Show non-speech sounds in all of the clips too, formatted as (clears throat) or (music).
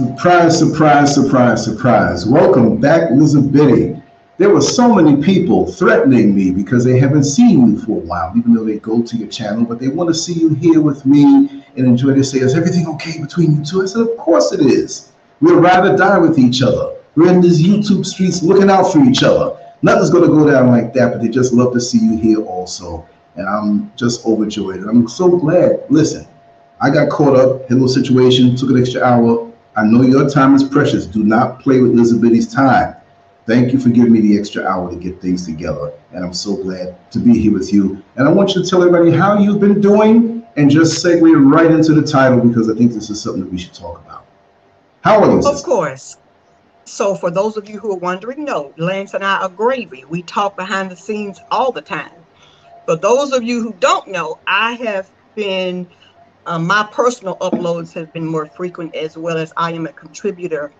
Surprise, surprise, surprise, surprise. Welcome back, Elizabeth. There were so many people threatening me because they haven't seen me for a while, even though they go to your channel, but they want to see you here with me and enjoy. They say, Is everything okay between you two? I said, Of course it is. We'd rather die with each other. We're in these YouTube streets looking out for each other. Nothing's going to go down like that, but they just love to see you here also. And I'm just overjoyed. I'm so glad. Listen, I got caught up in a little situation, took an extra hour. I know your time is precious. Do not play with Elizabeth's time. Thank you for giving me the extra hour to get things together. And I'm so glad to be here with you. And I want you to tell everybody how you've been doing and just segue right into the title because I think this is something that we should talk about. How are you? Of course. So, for those of you who are wondering, no, Lance and I are gravy. We talk behind the scenes all the time. For those of you who don't know, I have been um, my personal uploads have been more frequent as well as I am a contributor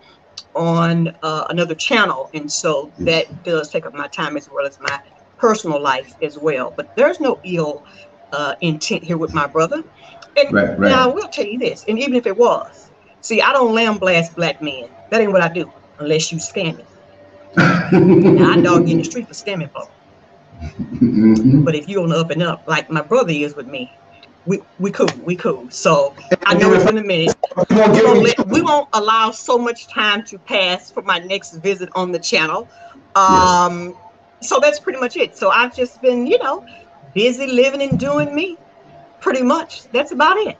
on uh, another channel. And so that does take up my time as well as my personal life as well. But there's no ill uh, intent here with my brother. And, right, right. I will tell you this, and even if it was, see, I don't lamb blast black men. That ain't what I do unless you scam me. now, I dog you in the (laughs) street for scamming folks. Mm-hmm. But if you're on the up and up, like my brother is with me, we we cool, we cool. So I know it's been a minute. We won't, let, we won't allow so much time to pass for my next visit on the channel. Um, yes. so that's pretty much it. So I've just been, you know, busy living and doing me. Pretty much. That's about it.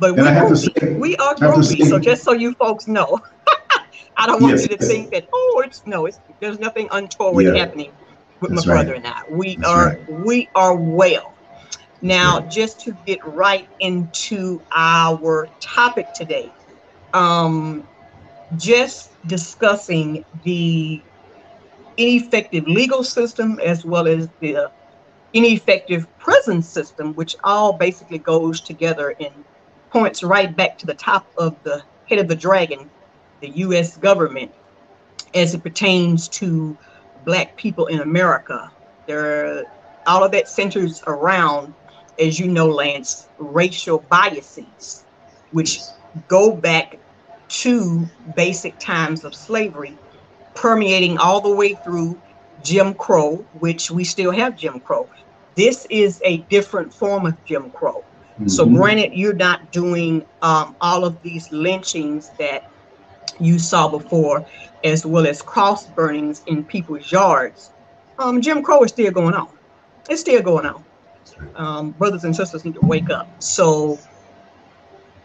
But we, say, we are groovy. So just so you folks know, (laughs) I don't want yes, you to yes. think that oh, it's no, it's there's nothing untoward yeah. happening with that's my right. brother and I. We that's are right. we are well. Now, just to get right into our topic today, um, just discussing the ineffective legal system as well as the ineffective prison system, which all basically goes together and points right back to the top of the head of the dragon, the US government, as it pertains to Black people in America. There, all of that centers around as you know, Lance, racial biases, which go back to basic times of slavery, permeating all the way through Jim Crow, which we still have Jim Crow. This is a different form of Jim Crow. Mm-hmm. So, granted, you're not doing um, all of these lynchings that you saw before, as well as cross burnings in people's yards. Um, Jim Crow is still going on. It's still going on um, brothers and sisters need to wake up. So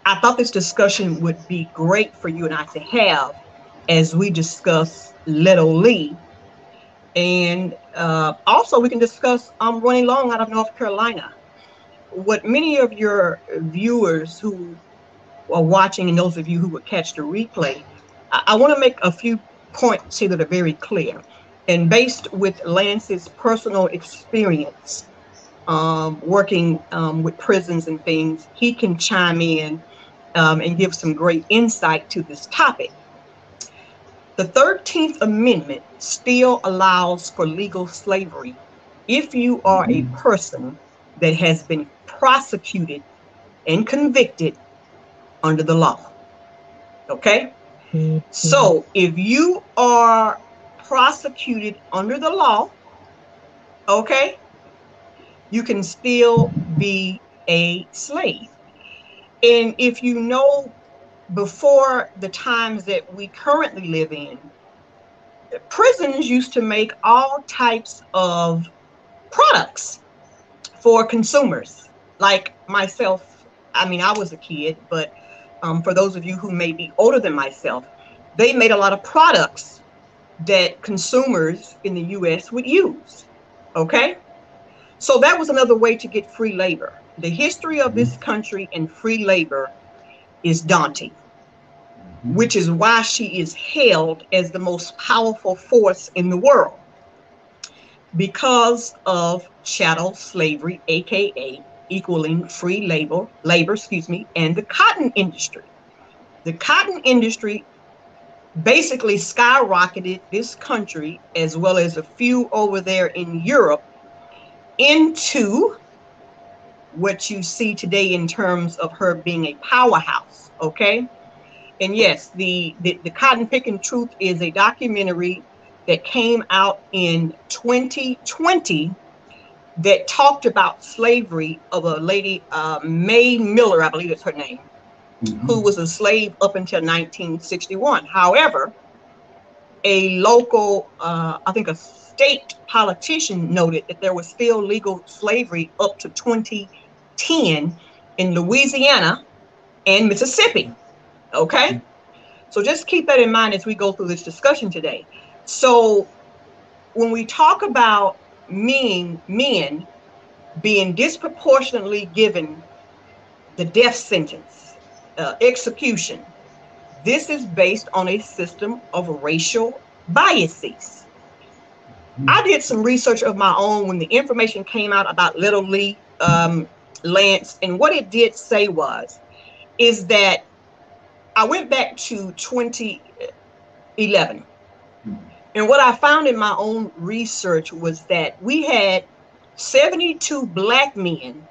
I thought this discussion would be great for you and I to have as we discuss Ledell Lee. And uh, also, we can discuss um, Ronnie Long out of North Carolina. What many of your viewers who are watching, and those of you who would catch the replay, I, I want to make a few points here that are very clear. And based with Lance's personal experience, um, working um, with prisons and things, he can chime in um, and give some great insight to this topic. The 13th Amendment still allows for legal slavery if you are a mm-hmm. person that has been prosecuted and convicted under the law. Okay? Mm-hmm. So if you are prosecuted under the law, okay, you can still be a slave. And if you know before the times that we currently live in, prisons used to make all types of products for consumers. Like myself, I mean, I was a kid, but um, for those of you who may be older than myself, they made a lot of products that consumers in the US would use. Okay? So that was another way to get free labor. The history of this country and free labor is daunting, mm-hmm. which is why she is hailed as the most powerful force in the world because of chattel slavery, aka equaling free labor, labor, excuse me, and the cotton industry. The cotton industry basically skyrocketed this country as well as a few over there in Europe into what you see today in terms of her being a powerhouse, okay? and yes, the, the, the Cotton Picking Truth is a documentary that came out in 2020 that talked about slavery of a lady, uh, Mae Miller, I believe is her name, mm-hmm. who was a slave up until 1961. However, a local, uh, I think a state politician noted that there was still legal slavery up to 2010 in Louisiana and Mississippi. Okay? So just keep that in mind as we go through this discussion today. So when we talk about men, men being disproportionately given the death sentence, uh, execution, this is based on a system of racial biases. I did some research of my own when the information came out about Ledell Lee um, Lance, and what it did say was, is that I went back to 2011. And what I found in my own research was that we had 72 black men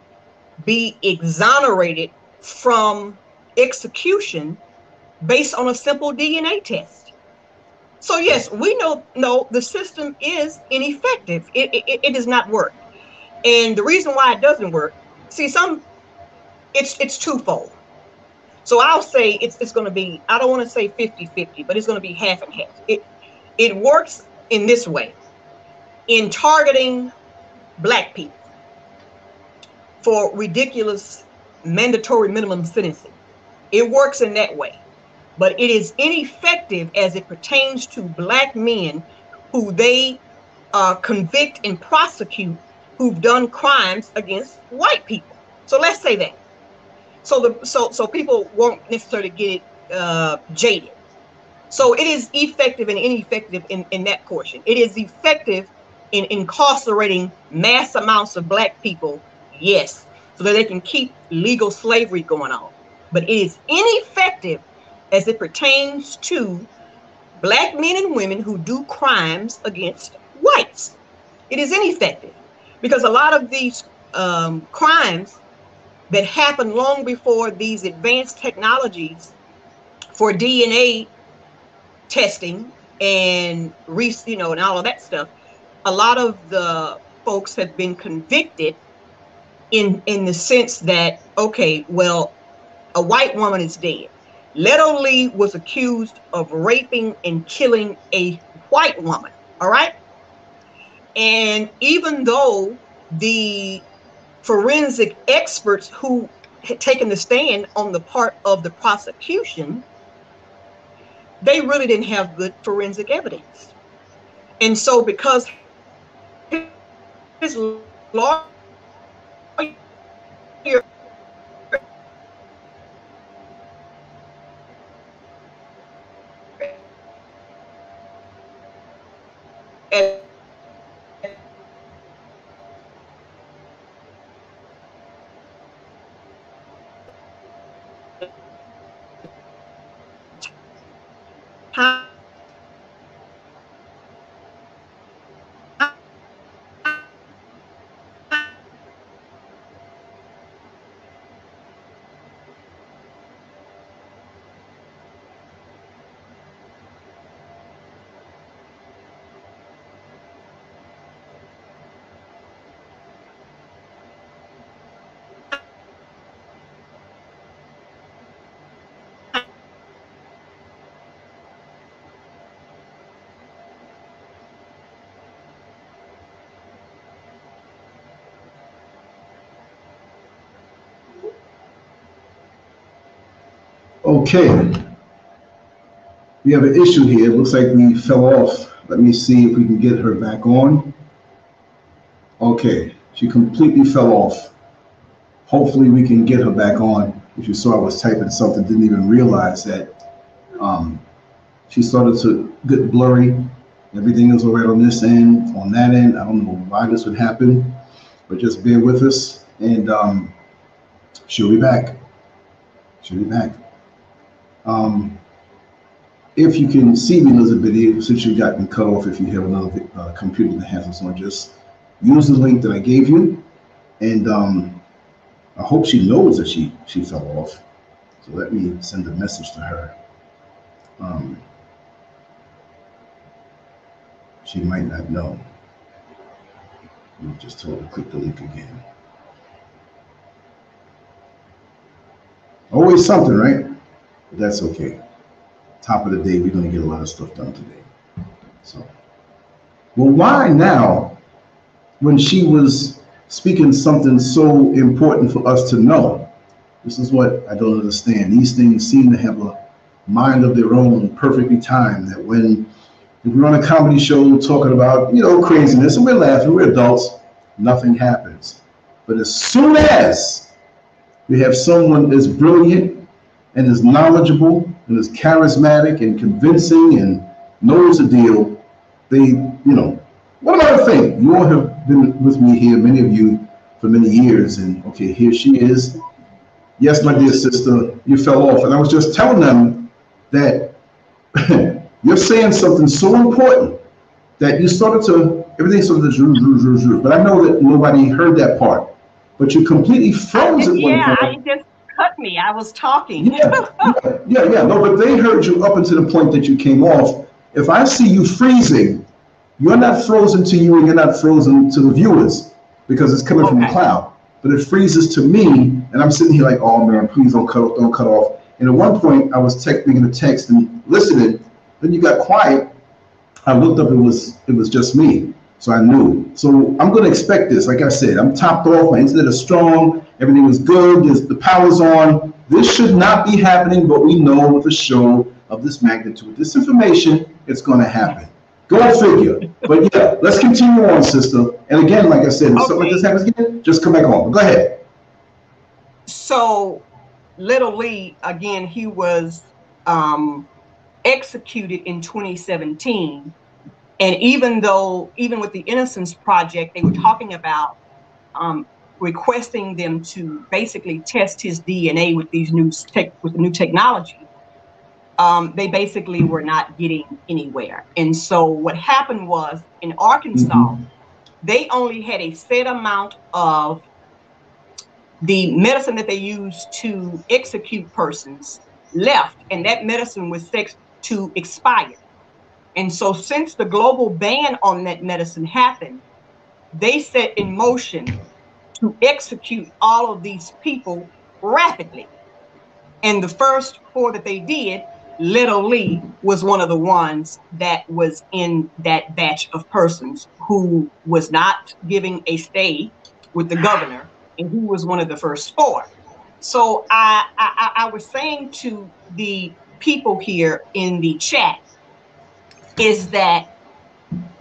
be exonerated from execution based on a simple DNA test. So yes, we know no the system is ineffective. It, it, it does not work. And the reason why it doesn't work, see some it's it's twofold. So I'll say it's it's going to be I don't want to say 50-50, but it's going to be half and half. It it works in this way. In targeting black people for ridiculous mandatory minimum sentencing. It works in that way but it is ineffective as it pertains to black men who they uh, convict and prosecute who've done crimes against white people. So let's say that. So the so so people won't necessarily get uh, jaded. So it is effective and ineffective in, in that portion. It is effective in incarcerating mass amounts of black people, yes, so that they can keep legal slavery going on. But it is ineffective as it pertains to black men and women who do crimes against whites. It is ineffective because a lot of these um, crimes that happen long before these advanced technologies for DNA testing and you know and all of that stuff, a lot of the folks have been convicted in in the sense that okay, well, a white woman is dead Ledell Lee was accused of raping and killing a white woman. All right. And even though the forensic experts who had taken the stand on the part of the prosecution, they really didn't have good forensic evidence. And so, because his lawyer and Okay. We have an issue here. It looks like we fell off. Let me see if we can get her back on. Okay, she completely fell off. Hopefully we can get her back on. If you saw I was typing something, didn't even realize that um, she started to get blurry. Everything is all right on this end, on that end. I don't know why this would happen, but just bear with us and um, she'll be back. She'll be back. Um, if you can see me, Elizabeth, since you got me cut off, if you have another uh, computer that has this on, just use the link that I gave you. And um, I hope she knows that she, she fell off. So let me send a message to her. Um, she might not know. Just told her click the link again. Always something, right? But that's okay. Top of the day, we're going to get a lot of stuff done today. So, well, why now, when she was speaking something so important for us to know? This is what I don't understand. These things seem to have a mind of their own, perfectly timed. That when we're on a comedy show talking about, you know, craziness, and we're laughing, we're adults, nothing happens. But as soon as we have someone as brilliant and is knowledgeable and is charismatic and convincing and knows the deal, they, you know, what one other thing, you all have been with me here, many of you, for many years, and okay, here she is. Yes, my dear sister, you fell off. And I was just telling them that (laughs) you're saying something so important that you started to, everything started to, but I know that nobody heard that part. But you completely froze at yeah, one point. Cut me. I was talking. yeah, yeah, yeah. No, but they heard you up until the point that you came off. If I see you freezing, you're not frozen to you and you're not frozen to the viewers because it's coming okay. from the cloud. But it freezes to me, and I'm sitting here like, oh man, please don't cut off, don't cut off. And at one point, I was making a text and listening. Then you got quiet. I looked up. It was it was just me. So I knew. So I'm going to expect this. Like I said, I'm topped off. My internet is strong. Everything is good. There's, the power's on. This should not be happening, but we know with a show of this magnitude, this information, it's going to happen. Go figure. But yeah, let's continue on, sister. And again, like I said, if okay. something like this happens again, just come back on. Go ahead. So, Ledell Lee, again, he was um, executed in 2017 and even though, even with the Innocence Project, they were talking about um, requesting them to basically test his DNA with these new tech, with the new technology, um, they basically were not getting anywhere. And so what happened was in Arkansas, mm-hmm. they only had a set amount of the medicine that they used to execute persons left, and that medicine was set to expire. And so, since the global ban on that medicine happened, they set in motion to execute all of these people rapidly. And the first four that they did, Ledell Lee was one of the ones that was in that batch of persons who was not giving a stay with the governor, and he was one of the first four. So I, I, I was saying to the people here in the chat is that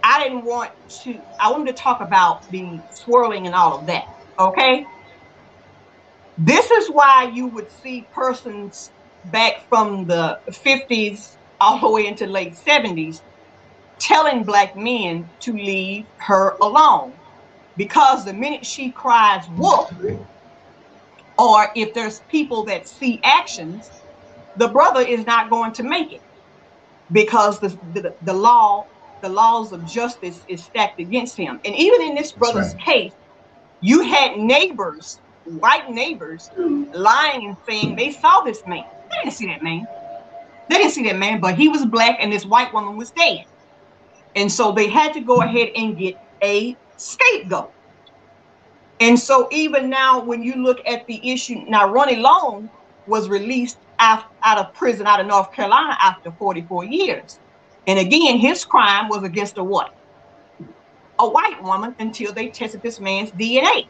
I didn't want to, I wanted to talk about the swirling and all of that. Okay. This is why you would see persons back from the 50s all the way into late 70s telling black men to leave her alone. Because the minute she cries wolf, or if there's people that see actions, the brother is not going to make it because the, the, the law, the laws of justice is stacked against him. And even in this brother's right. case, you had neighbors, white neighbors, lying and saying they saw this man. They didn't see that man. They didn't see that man, but he was black and this white woman was dead. And so they had to go ahead and get a scapegoat. And so even now, when you look at the issue, now Ronnie Long was released out, out of prison out of North Carolina after 44 years. And again, his crime was against a what? A white woman until they tested this man's DNA.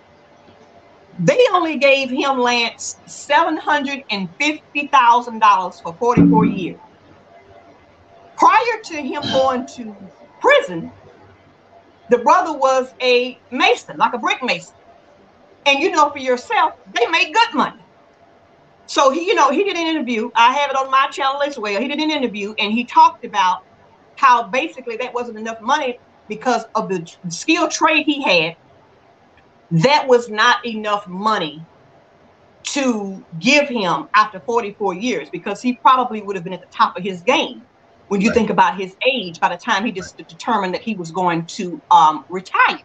They only gave him Lance $750,000 for 44 years. Prior to him going to prison, the brother was a mason, like a brick mason. And you know for yourself, they made good money. So he, you know, he did an interview. I have it on my channel as well. He did an interview and he talked about how basically that wasn't enough money because of the skill trade he had. That was not enough money to give him after 44 years because he probably would have been at the top of his game when you right. think about his age by the time he just right. determined that he was going to um, retire.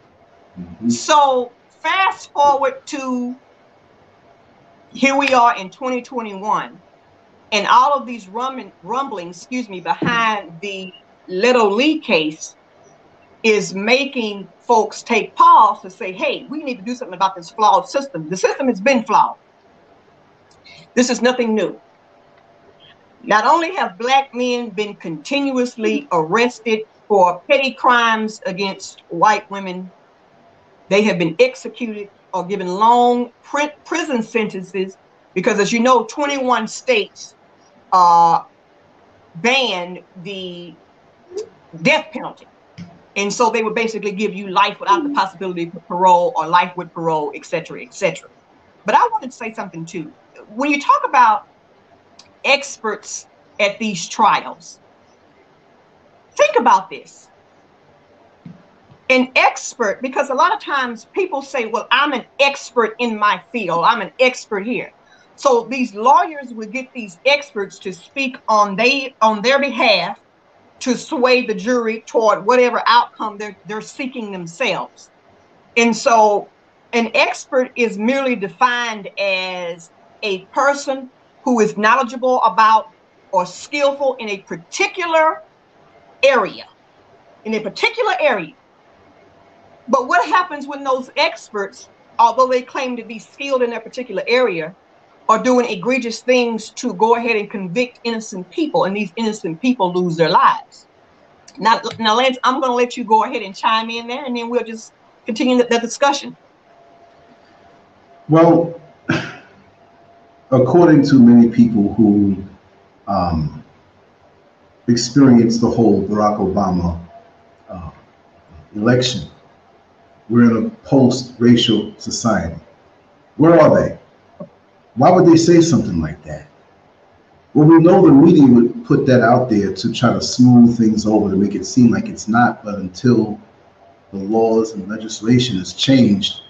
Mm-hmm. So fast forward to here we are in 2021 and all of these rumbling, rumblings, excuse me, behind the Ledell Lee case is making folks take pause to say, hey, we need to do something about this flawed system. The system has been flawed. This is nothing new. Not only have black men been continuously arrested for petty crimes against white women, they have been executed or given long prison sentences because, as you know, 21 states uh, banned the death penalty. And so they would basically give you life without the possibility of parole or life with parole, et cetera, et cetera. But I wanted to say something too. When you talk about experts at these trials, think about this. An expert, because a lot of times people say, well, I'm an expert in my field, I'm an expert here. So these lawyers would get these experts to speak on they on their behalf to sway the jury toward whatever outcome they're, they're seeking themselves. And so an expert is merely defined as a person who is knowledgeable about or skillful in a particular area, in a particular area. But what happens when those experts, although they claim to be skilled in that particular area, are doing egregious things to go ahead and convict innocent people, and these innocent people lose their lives. Now, now, Lance, I'm going to let you go ahead and chime in there, and then we'll just continue the, the discussion. Well, (sighs) according to many people who um, experienced the whole Barack Obama uh, election, we're in a post-racial society. Where are they? Why would they say something like that? Well, we know the media would put that out there to try to smooth things over to make it seem like it's not, but until the laws and legislation is changed,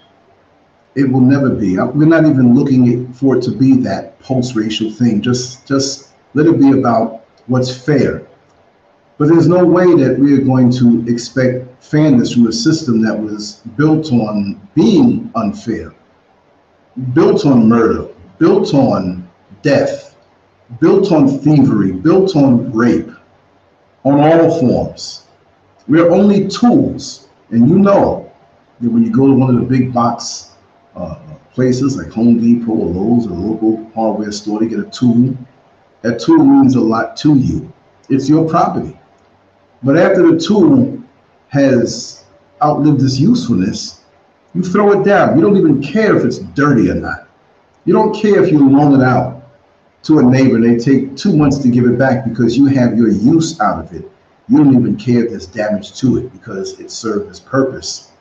it will never be. We're not even looking for it to be that post-racial thing. Just, just let it be about what's fair. But there's no way that we are going to expect fairness from a system that was built on being unfair, built on murder, built on death, built on thievery, built on rape, on all forms. We're only tools. And you know that when you go to one of the big box uh, places like Home Depot or Lowe's or local hardware store to get a tool, that tool means a lot to you. It's your property. But after the tool has outlived its usefulness, you throw it down. You don't even care if it's dirty or not. You don't care if you loan it out to a neighbor and they take two months to give it back because you have your use out of it. You don't even care if there's damage to it because it served its purpose.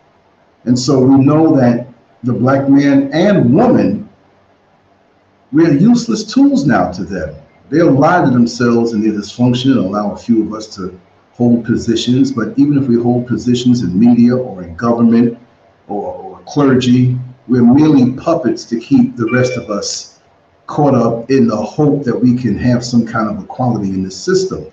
And so we know that the black man and woman, we're useless tools now to them. They'll lie to themselves in their dysfunction and allow a few of us to hold positions. But even if we hold positions in media or in government or, or clergy, we're merely puppets to keep the rest of us caught up in the hope that we can have some kind of equality in the system.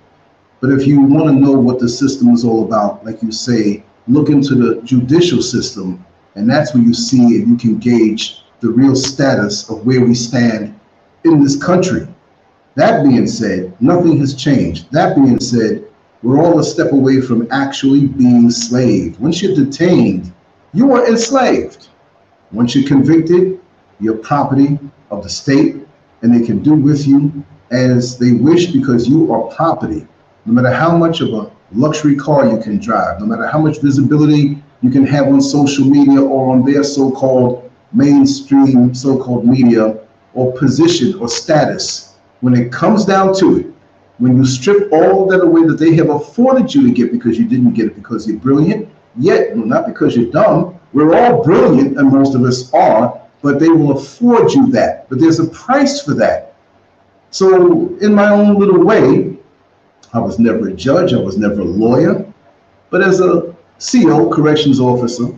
But if you want to know what the system is all about, like you say, look into the judicial system, and that's where you see and you can gauge the real status of where we stand in this country. That being said, nothing has changed. That being said, we're all a step away from actually being slave. Once you're detained, you are enslaved. Once you're convicted, you're property of the state, and they can do with you as they wish because you are property. No matter how much of a luxury car you can drive, no matter how much visibility you can have on social media or on their so-called mainstream so-called media or position or status, when it comes down to it, when you strip all that away that they have afforded you to get because you didn't get it because you're brilliant, yet not because you're dumb, we're all brilliant, and most of us are, but they will afford you that. But there's a price for that. So, in my own little way, I was never a judge, I was never a lawyer, but as a CO, corrections officer,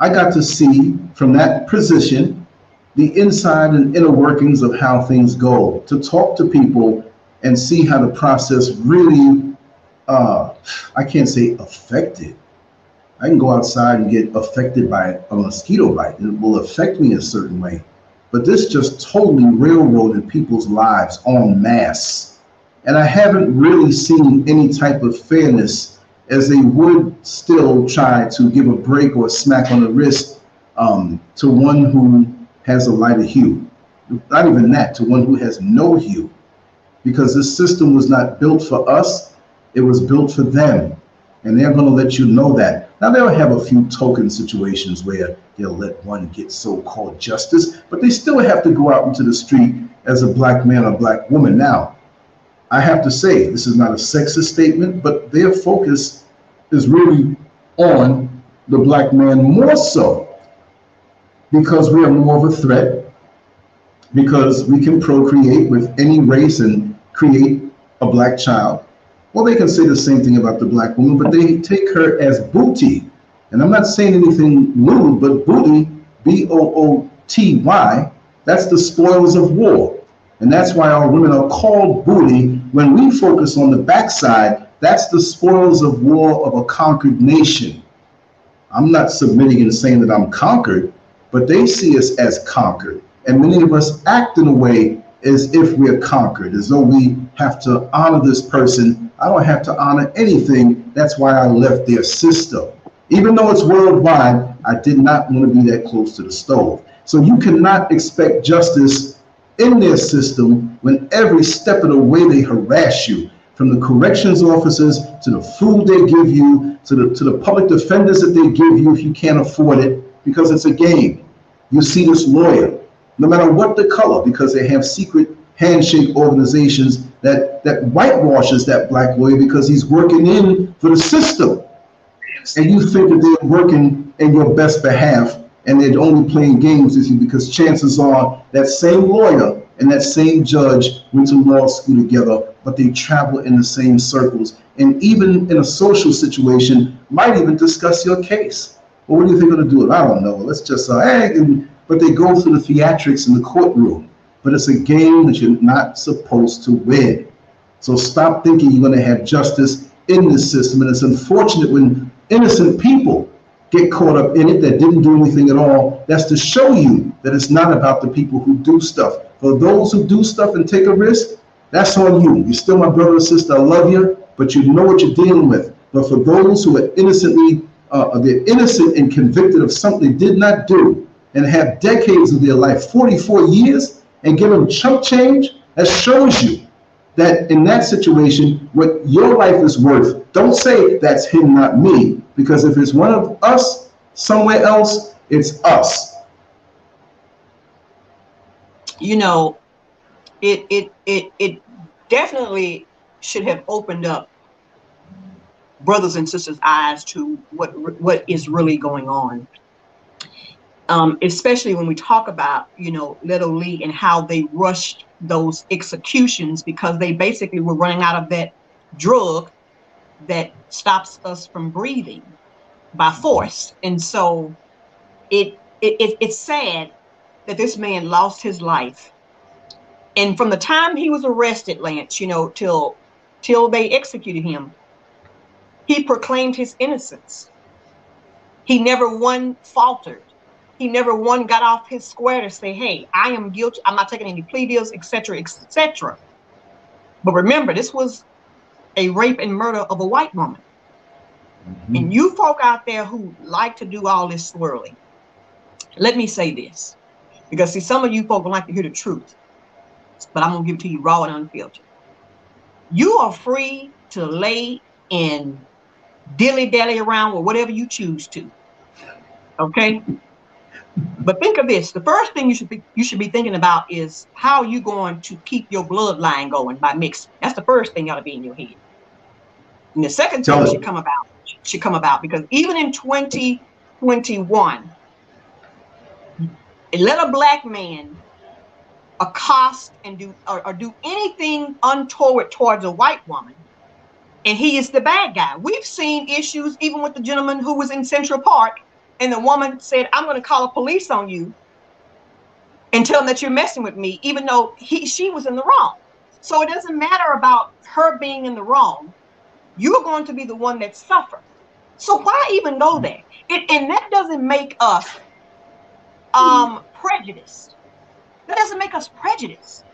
I got to see from that position the inside and inner workings of how things go, to talk to people and see how the process really, uh, I can't say affected, I can go outside and get affected by a mosquito bite. It will affect me a certain way. but this just totally railroaded people's lives en masse. And I haven't really seen any type of fairness as they would still try to give a break or a smack on the wrist um, to one who has a lighter hue. Not even that, to one who has no hue. Because this system was not built for us, it was built for them. And they're going to let you know that. Now, they'll have a few token situations where they'll let one get so called justice, but they still have to go out into the street as a black man or black woman. Now, I have to say, this is not a sexist statement, but their focus is really on the black man more so because we are more of a threat, because we can procreate with any race and create a black child. Well, they can say the same thing about the black woman, but they take her as booty. And I'm not saying anything rude, but booty, B O O T Y, that's the spoils of war. And that's why our women are called booty. When we focus on the backside, that's the spoils of war of a conquered nation. I'm not submitting and saying that I'm conquered, but they see us as conquered. And many of us act in a way as if we're conquered, as though we have to honor this person I don't have to honor anything. That's why I left their system. Even though it's worldwide, I did not want to be that close to the stove. So you cannot expect justice in their system when every step of the way they harass you, from the corrections officers to the food they give you, to the to the public defenders that they give you if you can't afford it, because it's a game. You see this lawyer, no matter what the color, because they have secret handshake organizations that that whitewashes that black lawyer because he's working in for the system. And you think that they're working in your best behalf and they're only playing games with you because chances are that same lawyer and that same judge went to law school together, but they travel in the same circles. And even in a social situation, might even discuss your case. Well, what do you think going to do? I don't know. Let's just, uh, hey, but they go through the theatrics in the courtroom but it's a game that you're not supposed to win. So stop thinking you're going to have justice in this system. And it's unfortunate when innocent people get caught up in it that didn't do anything at all. That's to show you that it's not about the people who do stuff. For those who do stuff and take a risk, that's on you. You're still my brother or sister. I love you, but you know what you're dealing with. But for those who are innocently, uh, they're innocent and convicted of something they did not do and have decades of their life, 44 years, and give them chump change, that shows you that in that situation, what your life is worth, don't say that's him, not me, because if it's one of us somewhere else, it's us. You know, it it it it definitely should have opened up brothers and sisters' eyes to what what is really going on um, especially when we talk about, you know, Ledell Lee and how they rushed those executions because they basically were running out of that drug that stops us from breathing by force. And so it, it, it it's sad that this man lost his life. And from the time he was arrested, Lance, you know, till till they executed him, he proclaimed his innocence. He never one faltered he never one got off his square to say, hey, I am guilty. I'm not taking any plea deals, etc., etc. But remember, this was a rape and murder of a white woman. Mm-hmm. And you folk out there who like to do all this swirling, let me say this. Because see, some of you folk like to hear the truth, but I'm gonna give it to you raw and unfiltered. You are free to lay and dilly dally around with whatever you choose to. Okay? But think of this: the first thing you should be you should be thinking about is how you going to keep your bloodline going by mixing. That's the first thing you ought to be in your head. And the second thing should come about should come about because even in 2021, let a black man accost and do or, or do anything untoward towards a white woman, and he is the bad guy. We've seen issues even with the gentleman who was in Central Park and the woman said, I'm going to call the police on you and tell them that you're messing with me, even though he she was in the wrong. So it doesn't matter about her being in the wrong. You're going to be the one that suffers. So why even go there? It, and that doesn't make us um, prejudiced. That doesn't make us prejudiced.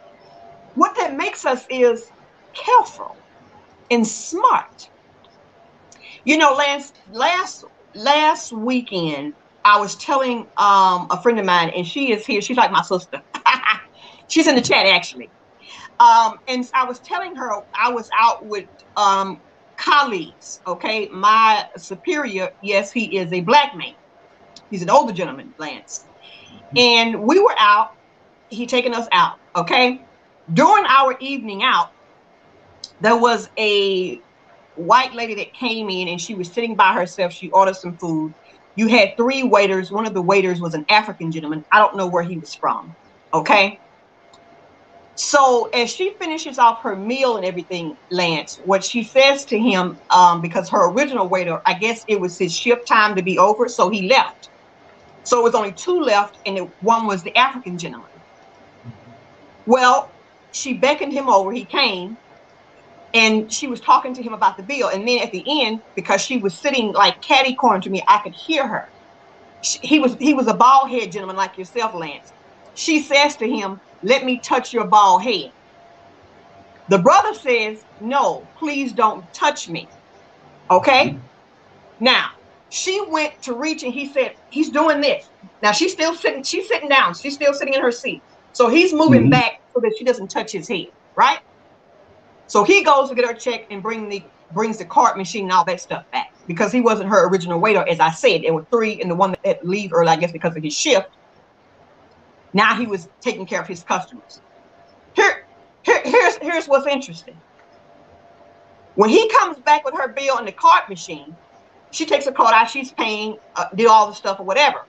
What that makes us is careful and smart. You know, last last last weekend, I was telling um, a friend of mine, and she is here. She's like my sister. (laughs) She's in the chat actually. Um, and I was telling her I was out with um, colleagues. Okay, my superior, yes, he is a black man. He's an older gentleman, Lance. And we were out. He taking us out. Okay, during our evening out, there was a white lady that came in and she was sitting by herself. She ordered some food. You had three waiters. One of the waiters was an African gentleman. I don't know where he was from. Okay. So as she finishes off her meal and everything, Lance, what she says to him, um, because her original waiter, I guess it was his shift time to be over, so he left. So it was only two left, and it, one was the African gentleman. Well, she beckoned him over. He came, and she was talking to him about the bill. And then at the end, because she was sitting like catty corner to me, I could hear her. She, he was he was a bald head gentleman like yourself, Lance. She says to him, "Let me touch your bald head." The brother says, "No, please don't touch me." Okay. Now she went to reach, and he said, "He's doing this." Now she's still sitting. She's sitting down. She's still sitting in her seat. So he's moving mm-hmm. back so that she doesn't touch his head, right? So he goes to get her check and bring the brings the cart machine and all that stuff back because he wasn't her original waiter. As I said, there were three, and the one that leave early, I guess, because of his shift. Now he was taking care of his customers. Here, here here's here's what's interesting. When he comes back with her bill in the cart machine, she takes a card out. She's paying, uh, did all the stuff or whatever.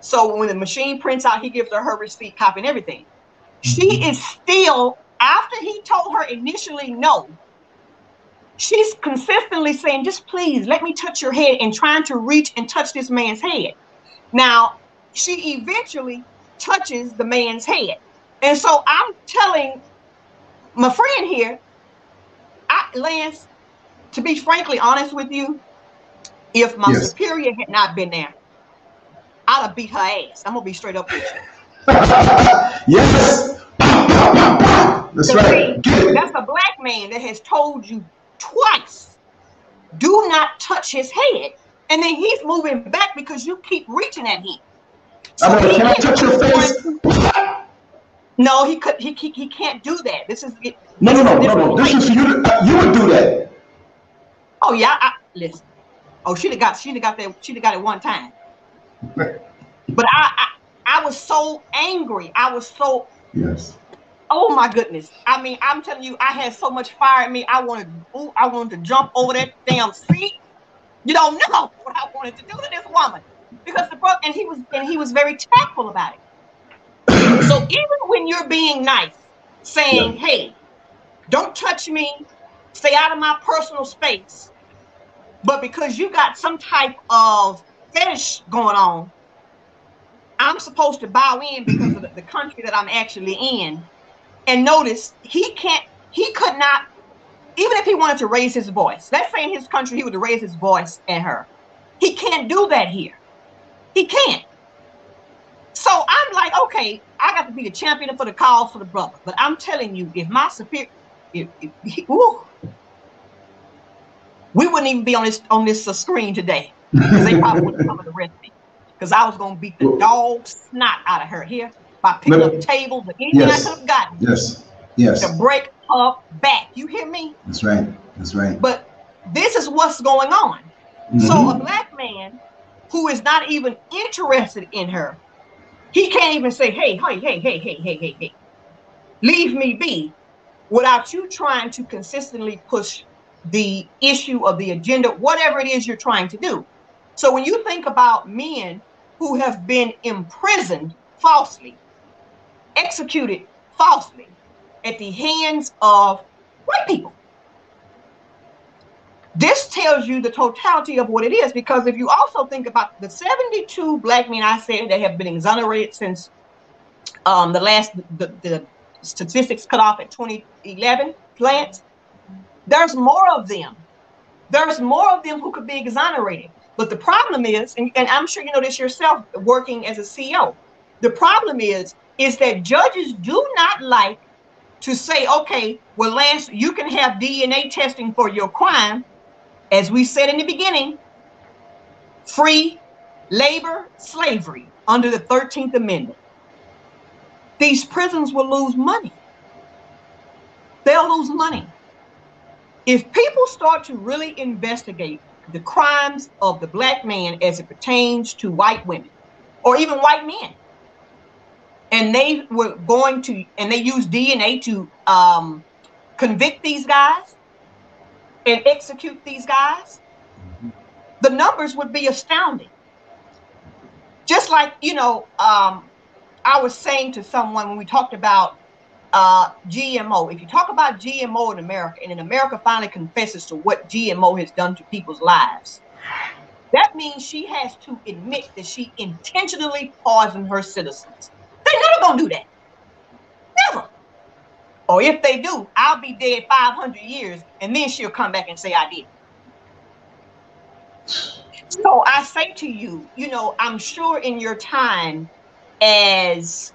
So when the machine prints out, he gives her her receipt, copy, and everything. She mm-hmm. is still after he told her initially no, she's consistently saying, just please let me touch your head and trying to reach and touch this man's head. Now, she eventually touches the man's head. And so I'm telling my friend here, I, Lance, to be frankly honest with you, if my yes. superior had not been there, I'd have beat her ass. I'm gonna be straight up with you. (laughs) yes. That's right. That's a black man that has told you twice, do not touch his head. And then he's moving back because you keep reaching at him. So I mean, can I touch your face? No, he could. He, he, he can't do that. This is it. No, no, no, no, no. This is you. Uh, you would do that. Oh yeah. I, listen. Oh, she'd have got. She'd have got that. She'd have got it one time. (laughs) but I, I, I was so angry. I was so. Yes. Oh my goodness! I mean, I'm telling you, I had so much fire in me. I wanted, ooh, I wanted to jump over that damn seat. You don't know what I wanted to do to this woman because the brother, and he was, and he was very tactful about it. (clears throat) so even when you're being nice, saying, yeah. "Hey, don't touch me, stay out of my personal space," but because you got some type of fetish going on, I'm supposed to bow in because of the country that I'm actually in and notice he can't, he could not, even if he wanted to raise his voice, let's say in his country he would raise his voice at her. He can't do that here. He can't. So I'm like, okay, I got to be the champion for the cause for the brother. But I'm telling you, if my superior, if, if, if we wouldn't even be on this on this uh, screen today because (laughs) they probably wouldn't come to arrest me because I was gonna beat the dog snot out of her here by picking Let, up tables or anything yes, I could have gotten. Yes. Yes. To break her back. You hear me? That's right. That's right. But this is what's going on. Mm-hmm. So a black man who is not even interested in her, he can't even say, hey, hey, hey, hey, hey, hey, hey, hey, leave me be without you trying to consistently push the issue of the agenda, whatever it is you're trying to do. So when you think about men who have been imprisoned falsely, executed falsely at the hands of white people. This tells you the totality of what it is because if you also think about the 72 black men I said that have been exonerated since um, the last the, the statistics cut off at 2011 plants, there's more of them. There's more of them who could be exonerated. But the problem is, and, and I'm sure you know this yourself, working as a CO, the problem is is that judges do not like to say, okay, well, Lance, you can have DNA testing for your crime. As we said in the beginning, free labor, slavery under the 13th Amendment. These prisons will lose money. They'll lose money. If people start to really investigate the crimes of the black man as it pertains to white women or even white men, and they were going to, and they used DNA to um, convict these guys and execute these guys, the numbers would be astounding. Just like, you know, um, I was saying to someone when we talked about uh, GMO, if you talk about GMO in America, and in America finally confesses to what GMO has done to people's lives, that means she has to admit that she intentionally poisoned her citizens. They never gonna do that. Never. Or if they do, I'll be dead 500 years, and then she'll come back and say I did. So I say to you, you know, I'm sure in your time as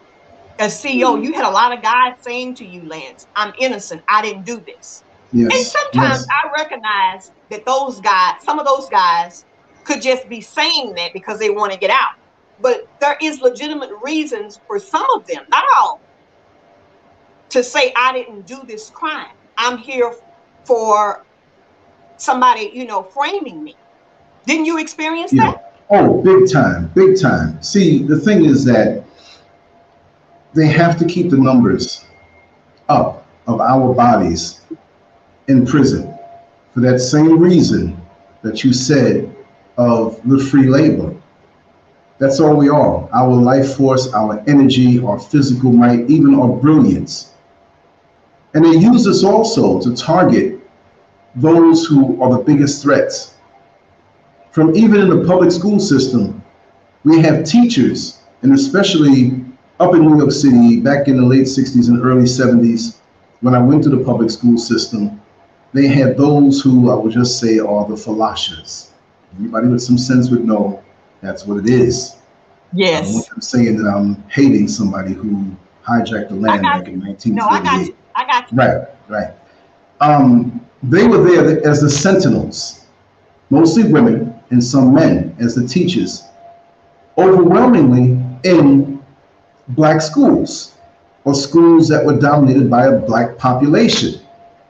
a CO, you had a lot of guys saying to you, Lance, I'm innocent. I didn't do this. Yes, and sometimes yes. I recognize that those guys, some of those guys could just be saying that because they want to get out. But there is legitimate reasons for some of them, not all, to say I didn't do this crime. I'm here for somebody, you know, framing me. Didn't you experience yeah. that? Oh, big time, big time. See, the thing is that they have to keep the numbers up of our bodies in prison for that same reason that you said of the free labor. That's all we are our life force, our energy, our physical might, even our brilliance. And they use us also to target those who are the biggest threats from even in the public school system, we have teachers, and especially up in New York City back in the late 60s and early 70s, when I went to the public school system, they had those who I would just say are the falashas. Anybody with some sense would know that's what it is. Yes. I'm saying that I'm hating somebody who hijacked the land back in 1948. No, I got you. I got you. Right, right. Um, they were there as the sentinels, mostly women, and some men as the teachers, overwhelmingly in black schools or schools that were dominated by a black population,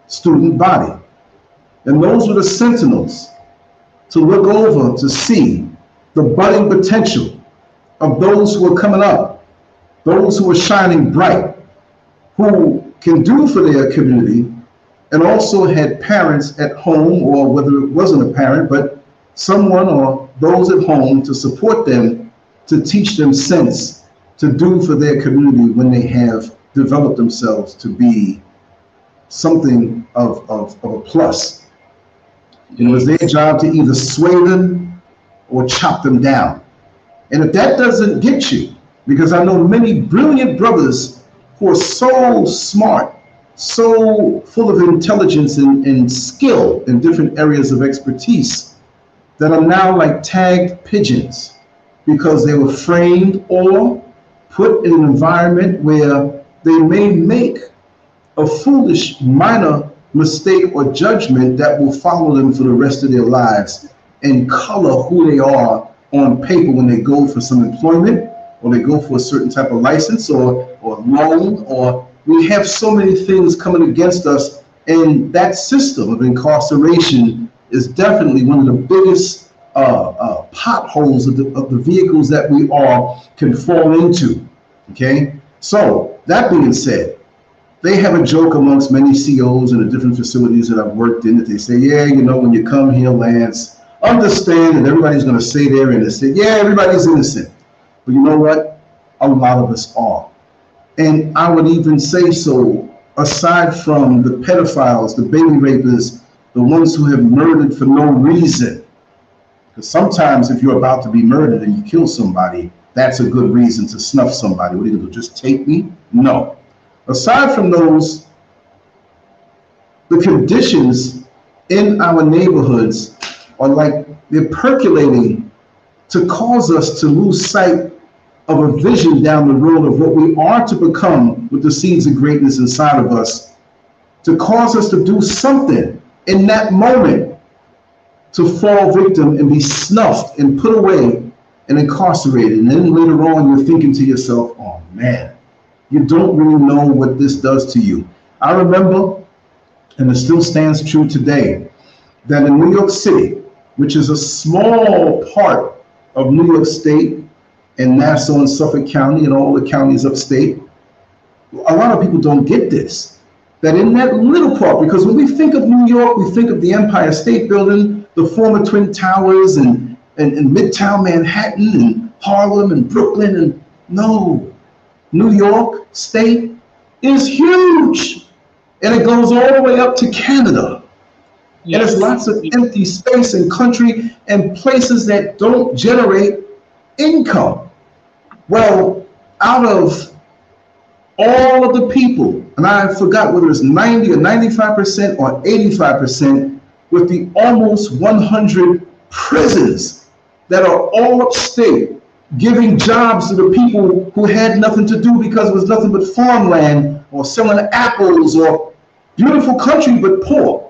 student body. And those were the sentinels to look over to see the budding potential of those who are coming up, those who are shining bright, who can do for their community, and also had parents at home, or whether it wasn't a parent, but someone or those at home to support them to teach them sense to do for their community when they have developed themselves to be something of, of, of a plus. It was their job to either sway them or chop them down. And if that doesn't get you, because I know many brilliant brothers who are so smart, so full of intelligence and, and skill in different areas of expertise, that are now like tagged pigeons because they were framed or put in an environment where they may make a foolish minor mistake or judgment that will follow them for the rest of their lives and color who they are on paper when they go for some employment or they go for a certain type of license or, or loan or we have so many things coming against us and that system of incarceration is definitely one of the biggest uh, uh, potholes of the, of the vehicles that we all can fall into. Okay, so that being said, they have a joke amongst many COs in the different facilities that I've worked in that they say, yeah, you know, when you come here, Lance, understand that everybody's going to say they're innocent. Yeah, everybody's innocent. But you know what? A lot of us are. And I would even say so, aside from the pedophiles, the baby rapers, the ones who have murdered for no reason. Because sometimes if you're about to be murdered and you kill somebody, that's a good reason to snuff somebody. What are you going to do? Just take me? No. Aside from those, the conditions in our neighborhoods are like they're percolating to cause us to lose sight of a vision down the road of what we are to become with the seeds of greatness inside of us to cause us to do something in that moment to fall victim and be snuffed and put away and incarcerated. And then later on, you're thinking to yourself, oh man, you don't really know what this does to you. I remember, and it still stands true today, that in New York City, which is a small part of New York State and Nassau and Suffolk County and all the counties upstate, a lot of people don't get this. That in that little part, because when we think of New York, we think of the Empire State Building, the former Twin Towers, and, and, and Midtown Manhattan, and Harlem, and Brooklyn, and no, New York State is huge. And it goes all the way up to Canada. Yes. And there's lots of empty space and country and places that don't generate income. Well, out of all of the people, and I forgot whether it's 90 or 95% or 85%, with the almost 100 prisons that are all upstate, giving jobs to the people who had nothing to do because it was nothing but farmland or selling apples or beautiful country but poor.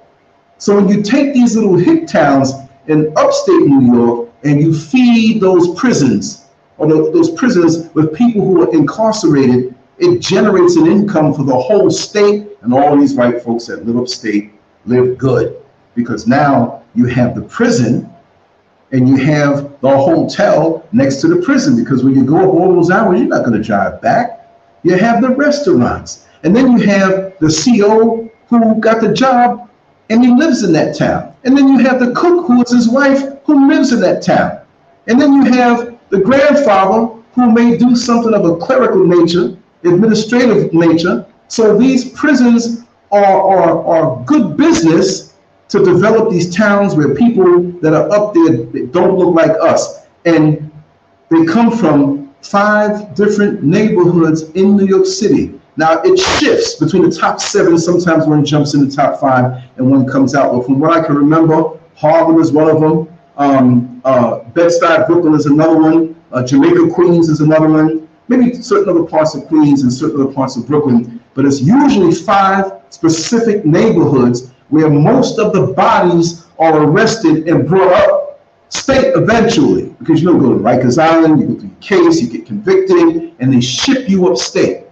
So when you take these little hick towns in upstate New York and you feed those prisons or those prisons with people who are incarcerated, it generates an income for the whole state and all these white folks that live upstate live good because now you have the prison and you have the hotel next to the prison because when you go up all those hours, you're not going to drive back. You have the restaurants. And then you have the CO who got the job and he lives in that town. And then you have the cook who is his wife who lives in that town. And then you have the grandfather who may do something of a clerical nature, administrative nature. So these prisons are, are, are good business to develop these towns where people that are up there don't look like us. And they come from five different neighborhoods in New York City. Now it shifts between the top seven. Sometimes one jumps in the top five and one comes out. But from what I can remember, Harlem is one of them. Um, uh, Bed-Stuy, Brooklyn is another one. Uh, Jamaica, Queens is another one. Maybe certain other parts of Queens and certain other parts of Brooklyn. But it's usually five specific neighborhoods where most of the bodies are arrested and brought up state eventually. Because you don't go to Rikers Island, you go through case, you get convicted, and they ship you upstate.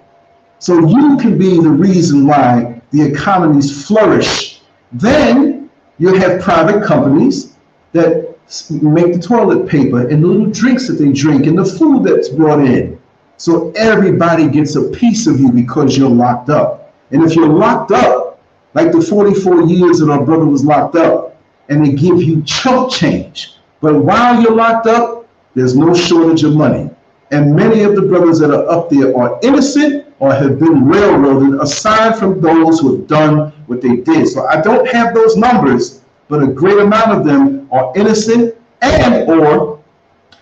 So you can be the reason why the economies flourish. Then you have private companies that make the toilet paper and the little drinks that they drink and the food that's brought in. So everybody gets a piece of you because you're locked up. And if you're locked up, like the 44 years that our brother was locked up, and they give you chump change. But while you're locked up, there's no shortage of money. And many of the brothers that are up there are innocent or have been railroaded, aside from those who have done what they did. So I don't have those numbers, but a great amount of them are innocent and or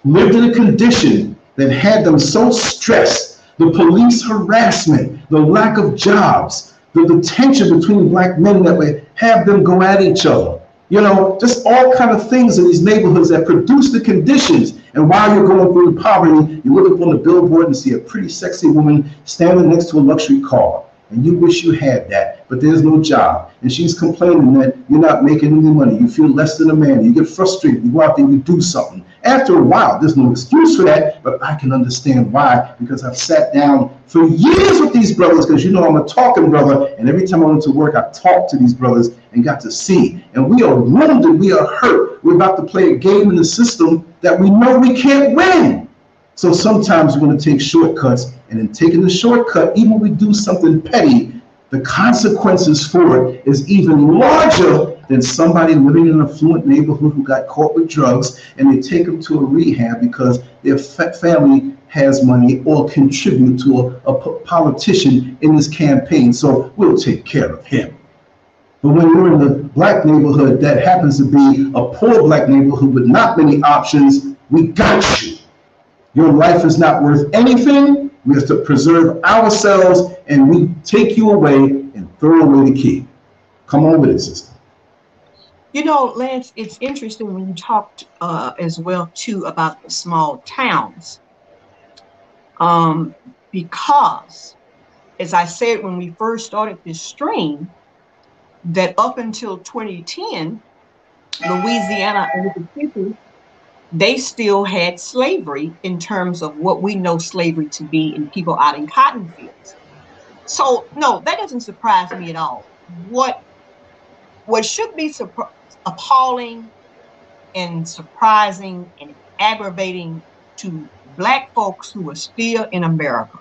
lived in a condition that had them so stressed. The police harassment, the lack of jobs, the, the tension between black men that way have them go at each other. You know, just all kind of things in these neighborhoods that produce the conditions. And while you're going through the poverty, you look up on the billboard and see a pretty sexy woman standing next to a luxury car. And you wish you had that, but there's no job. And she's complaining that you're not making any money. You feel less than a man. You get frustrated. You go out there you do something. After a while, there's no excuse for that, but I can understand why because I've sat down for years with these brothers because you know I'm a talking brother, and every time I went to work, I talked to these brothers and got to see. And we are wounded, we are hurt. We're about to play a game in the system that we know we can't win. So sometimes we're going to take shortcuts, and in taking the shortcut, even when we do something petty, the consequences for it is even larger than somebody living in an affluent neighborhood who got caught with drugs and they take them to a rehab because their fa- family has money or contribute to a, politician in this campaign. So we'll take care of him. But when you're in the black neighborhood that happens to be a poor black neighborhood with not many options, we got you. Your life is not worth anything. We have to preserve ourselves and we take you away and throw away the key. Come on with it, sister. You know, Lance, it's interesting when you talked uh, as well too about the small towns. Um, because, as I said when we first started this stream, that up until 2010, Louisiana and Mississippi, they still had slavery in terms of what we know slavery to be in people out in cotton fields. So no, that doesn't surprise me at all. What what should be appalling and surprising and aggravating to black folks who are still in America,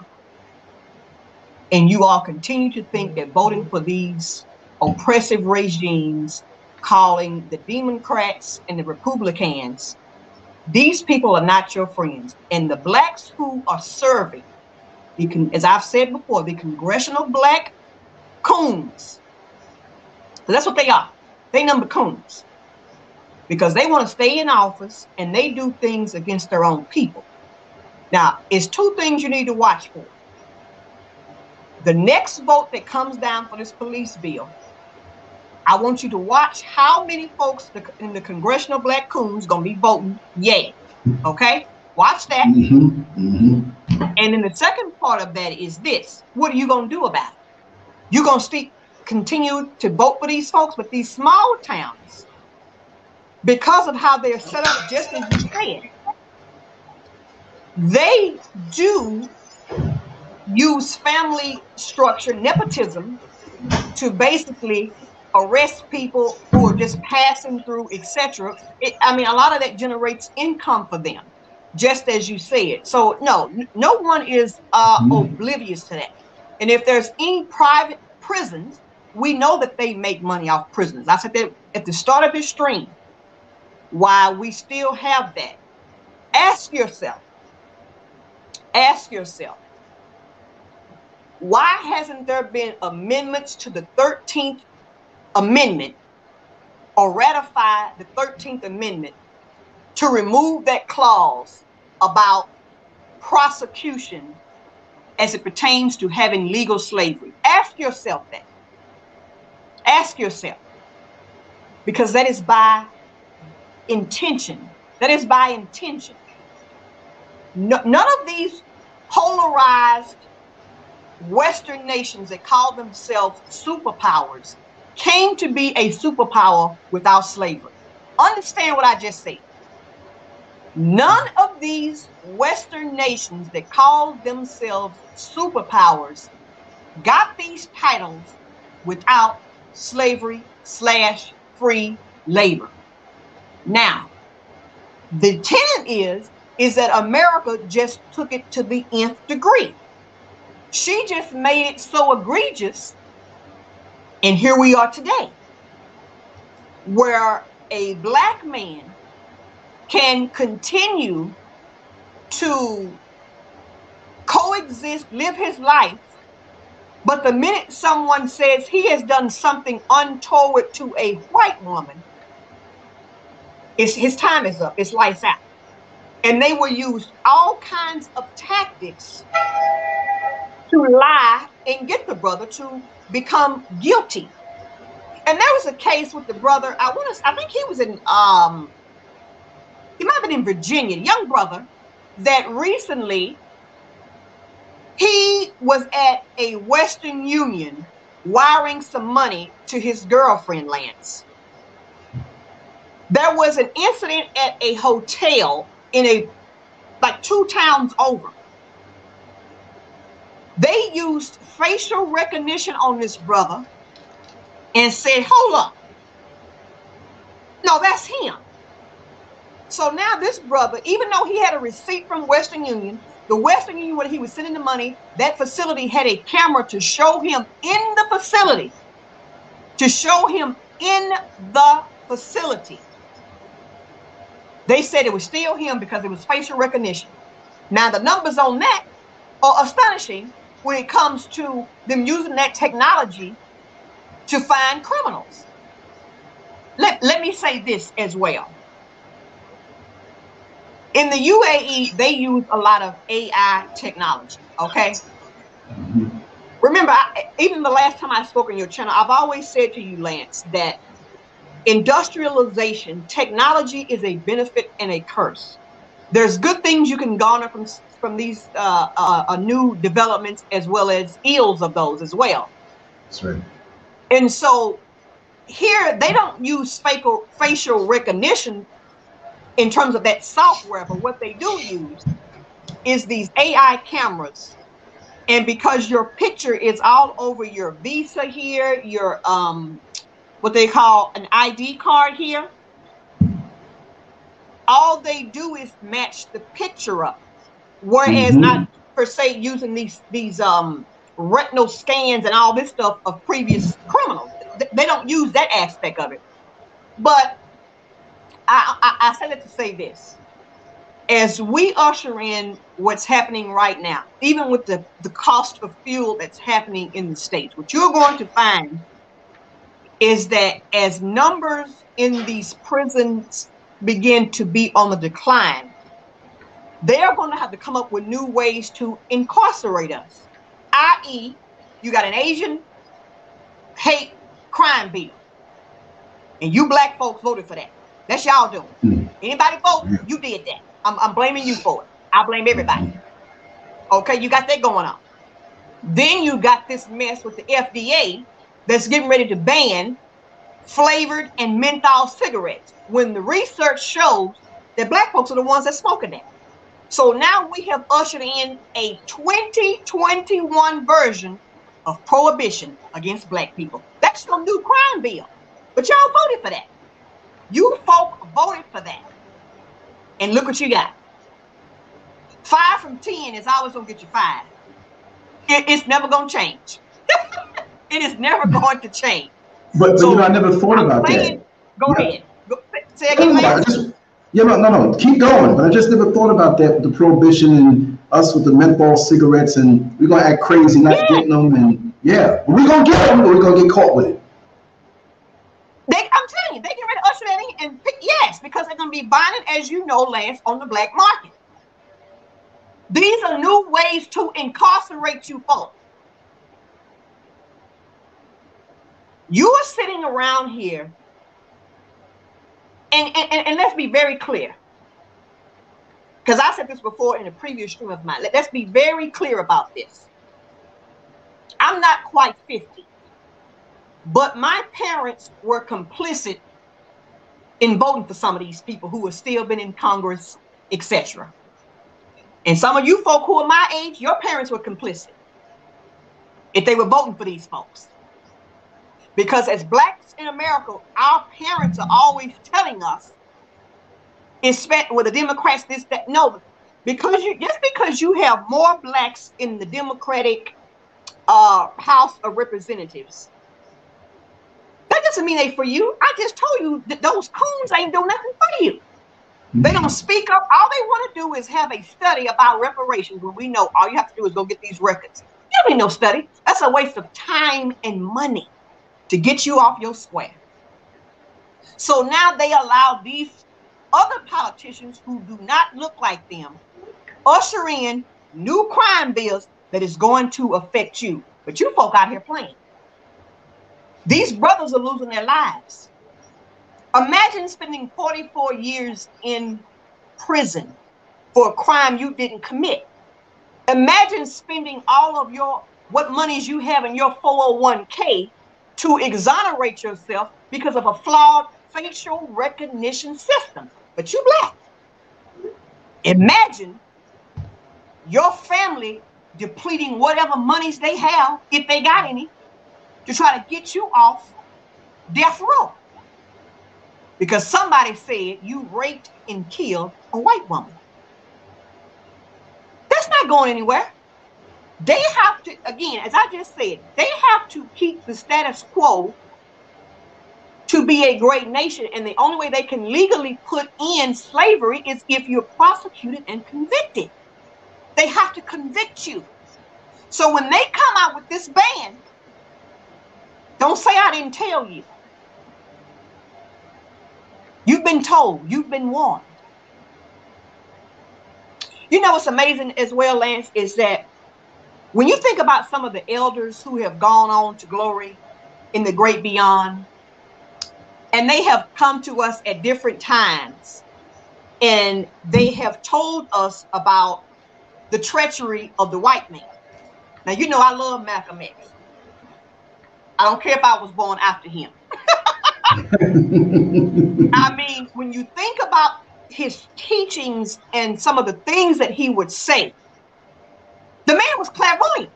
and you all continue to think that voting for these oppressive regimes, calling the Democrats and the Republicans, these people are not your friends. And the blacks who are serving, you as I've said before, the congressional black coons. So that's what they are. They number coons because they want to stay in office and they do things against their own people. Now, it's two things you need to watch for. The next vote that comes down for this police bill, I want you to watch how many folks in the congressional black coons gonna be voting yay. Okay, watch that. Mm-hmm. Mm-hmm. And then the second part of that is this: What are you gonna do about it? You gonna speak, continue to vote for these folks, but these small towns, because of how they're set up, just as you said, they do use family structure, nepotism, to basically arrest people who are just passing through, etc. I mean, a lot of that generates income for them, just as you said. So no, no one is uh, mm. oblivious to that. And if there's any private prisons, we know that they make money off prisoners. I said that at the start of this stream. Why we still have that? Ask yourself, ask yourself, why hasn't there been amendments to the 13th Amendment or ratify the 13th Amendment to remove that clause about prosecution as it pertains to having legal slavery? Ask yourself that. Ask yourself. Because that is by intention. That is by intention. No, none of these polarized Western nations that call themselves superpowers came to be a superpower without slavery. Understand what I just said. None of these Western nations that call themselves superpowers got these titles without slavery slash free labor. Now, the tenet is is that America just took it to the nth degree. She just made it so egregious. And here we are today, where a black man can continue to coexist, live his life. But the minute someone says he has done something untoward to a white woman, it's, his time is up, it's lights out. And they will use all kinds of tactics to lie and get the brother to become guilty. And there was a case with the brother. I want to. I think he was in. Um, he might have been in Virginia. Young brother that recently he was at a Western Union wiring some money to his girlfriend Lance. There was an incident at a hotel in a like two towns over. They used facial recognition on this brother and said, hold up. No, that's him. So now this brother, even though he had a receipt from Western Union, the Western Union where he was sending the money, that facility had a camera to show him in the facility, to show him in the facility. They said it was still him because it was facial recognition. Now, the numbers on that are astonishing when it comes to them using that technology to find criminals. Let, let me say this as well. In the UAE, they use a lot of AI technology, okay? Remember, I, even the last time I spoke on your channel, I've always said to you, Lance, that industrialization, technology is a benefit and a curse. there's good things you can garner from from these uh, uh, uh, new developments as well as ills of those as well. That's right. And so here they don't use facial facial recognition in terms of that software, but what they do use is these AI cameras. And because your picture is all over your visa here, your um what they call an ID card here, all they do is match the picture up. Whereas mm-hmm. not per se using these these um retinal scans and all this stuff of previous criminals. They don't use that aspect of it. But I, I, I said it to say this. As we usher in what's happening right now, even with the, the cost of fuel that's happening in the States, what you're going to find is that as numbers in these prisons begin to be on the decline, they're going to have to come up with new ways to incarcerate us, i.e., you got an Asian hate crime bill, and you black folks voted for that. That's y'all doing. Mm-hmm. Anybody vote, you did that. I'm, I'm blaming you for it. I blame everybody. Mm-hmm. Okay, you got that going on. Then you got this mess with the FDA that's getting ready to ban flavored and menthol cigarettes when the research shows that black folks are the ones that smoking that. So now we have ushered in a 2021 version of prohibition against black people. That's your new crime bill. But y'all voted for that. You folk voted for that. And look what you got. Five from 10 is always going to get you five. It, it's never going to change. (laughs) it is never going to change. But, so, you know, I never thought I'm about saying, that. Go yeah. ahead. Go, say again. Just, yeah, no, no, no. Keep going. But I just never thought about that, the prohibition and us with the menthol cigarettes, and we're gonna act crazy not yeah. getting them, and yeah, we're gonna get them, or we're gonna get caught with it. They, I'm telling you, they get ready to usher that in, and yes, because they're gonna be buying as you know, Lance, on the black market. These are new ways to incarcerate you folks. You are sitting around here, and, and, and let's be very clear. Because I said this before in a previous stream of mine. Let's be very clear about this. I'm not quite 50, but my parents were complicit in voting for some of these people who have still been in Congress, etc. And some of you folk who are my age, your parents were complicit if they were voting for these folks. Because as blacks in America, our parents are always telling us, especially with the Democrats, this, that, no, because you just because you have more blacks in the Democratic uh, House of Representatives, doesn't mean they for you. I just told you that those coons ain't doing nothing for you. They don't speak up. All they want to do is have a study about reparations when we know all you have to do is go get these records. You don't need no study. That's a waste of time and money to get you off your square. So now they allow these other politicians who do not look like them usher in new crime bills that is going to affect you. But you folk out here playing. These brothers are losing their lives. Imagine spending 44 years in prison for a crime you didn't commit. Imagine spending all of your what monies you have in your 401k to exonerate yourself because of a flawed facial recognition system. But you black. Imagine your family depleting whatever monies they have, if they got any, to try to get you off death row. Because somebody said you raped and killed a white woman. That's not going anywhere. They have to, again, as I just said, they have to keep the status quo to be a great nation. And the only way they can legally put in slavery is if you're prosecuted and convicted. They have to convict you. So when they come out with this ban, don't say I didn't tell you. You've been told, you've been warned. You know what's amazing as well, Lance, is that when you think about some of the elders who have gone on to glory in the great beyond, and they have come to us at different times And they have told us about the treachery of the white man. Now, you know, I love Malcolm X. I don't care if I was born after him. (laughs) I mean, when you think about his teachings and some of the things that he would say, the man was clairvoyant.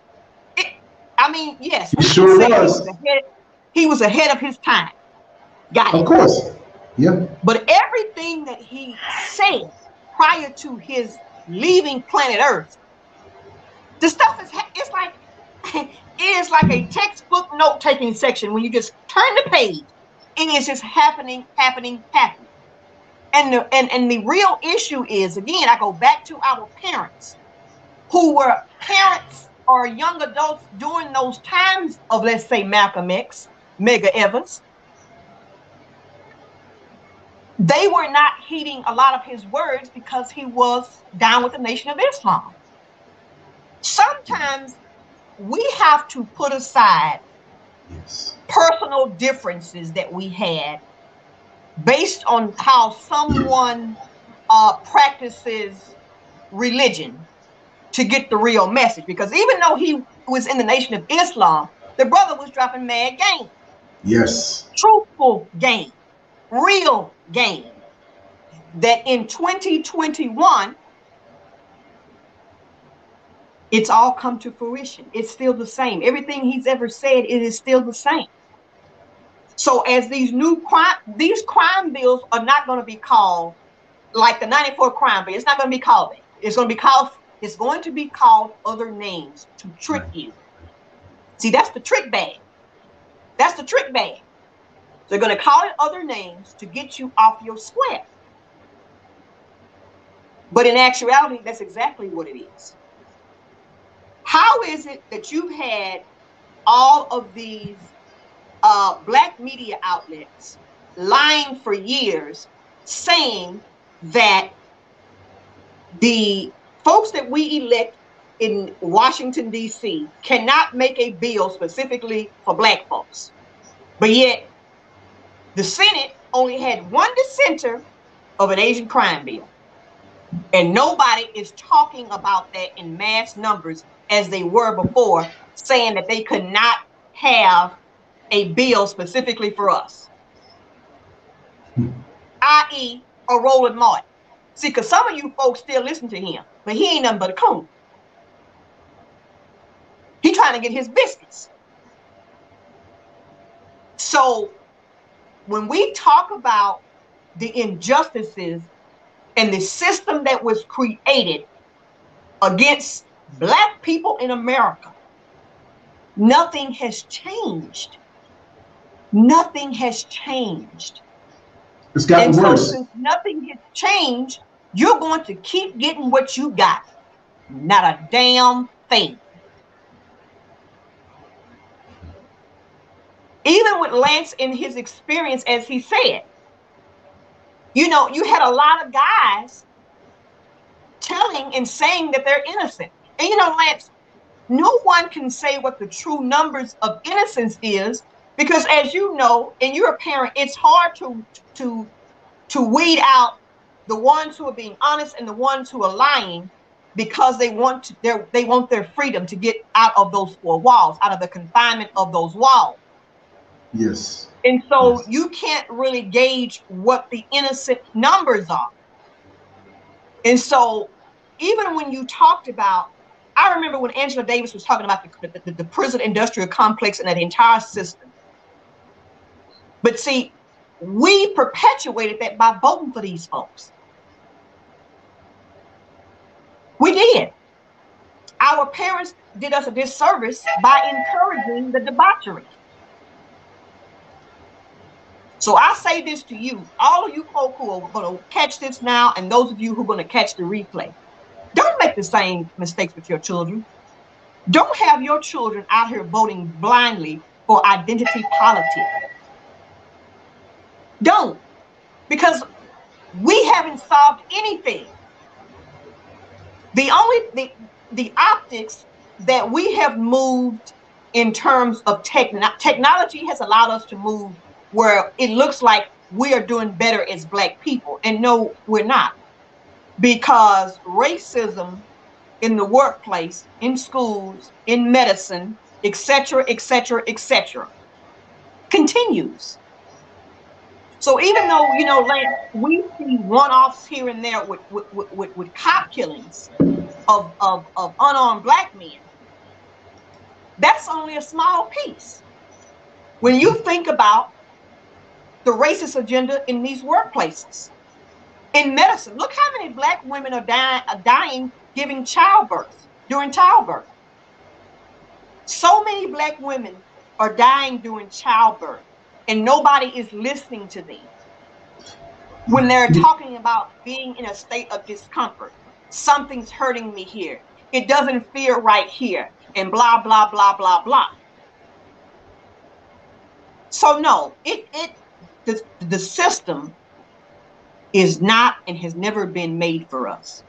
It, I mean, yes, he sure was. He was, ahead, he was ahead of his time. Got it. Of course. Yeah. But everything that he said prior to his leaving planet Earth, the stuff is it's like (laughs) it is like a textbook note-taking section when you just turn the page and it's just happening, happening, happening. And the and, and the real issue is again, I go back to our parents who were parents or young adults during those times of let's say Malcolm X, Medgar Evers, they were not heeding a lot of his words because he was down with the Nation of Islam. Sometimes we have to put aside yes. personal differences that we had based on how someone uh, practices religion to get the real message. Because even though he was in the Nation of Islam, the brother was dropping mad game. Yes. Truthful game real game. That in 2021, it's all come to fruition. It's still the same. Everything he's ever said, it is still the same. So as these new crime, these crime bills are not going to be called like the 94 crime bill. It's not going to be called that. It's going to be called, it's going to be called other names to trick you. See, that's the trick bag. That's the trick bag. They're going to call it other names to get you off your square. But in actuality, that's exactly what it is. How is it that you've had all of these uh, black media outlets lying for years saying that the folks that we elect in Washington, D.C. cannot make a bill specifically for black folks. But yet the Senate only had one dissenter of an Asian crime bill. And nobody is talking about that in mass numbers as they were before, saying that they could not have a bill specifically for us. I.e., a Roland Martin. See, because some of you folks still listen to him, but he ain't nothing but a coon. He trying to get his biscuits. So when we talk about the injustices and the system that was created against black people in America, nothing has changed. Nothing has changed. It's gotten and worse. So since nothing has changed, you're going to keep getting what you got. Not a damn thing. even with Lance in his experience, as he said, you know, you had a lot of guys telling and saying that they're innocent. And you know, Lance, no one can say what the true numbers of innocence is because as you know, and you're a parent, it's hard to to to weed out the ones who are being honest and the ones who are lying because they want to, their they want their freedom to get out of those four walls, out of the confinement of those walls. Yes. And so yes. you can't really gauge what the innocent numbers are. And so even when you talked about, I remember when Angela Davis was talking about the, the, the prison industrial complex and that entire system. But see, we perpetuated that by voting for these folks. We did. Our parents did us a disservice by encouraging the debauchery. So I say this to you, all of you folk who are going to catch this now, and those of you who are going to catch the replay, don't make the same mistakes with your children. Don't have your children out here voting blindly for identity politics. Don't, because we haven't solved anything. The only the the optics that we have moved in terms of techno- technology has allowed us to move where it looks like we are doing better as black people. And no, we're not. Because racism in the workplace, in schools, in medicine, etc., etc., etc., continues. So even though you know, like we see one-offs here and there with with, with, with cop killings of, of of unarmed black men, that's only a small piece. When you think about the racist agenda in these workplaces, in medicine, look how many black women are dying, are dying giving childbirth during childbirth. So many black women are dying during childbirth, and nobody is listening to them when they're talking about being in a state of discomfort. Something's hurting me here. It doesn't feel right here, and blah blah blah blah blah. So no, it it the the system is not and has never been made for us.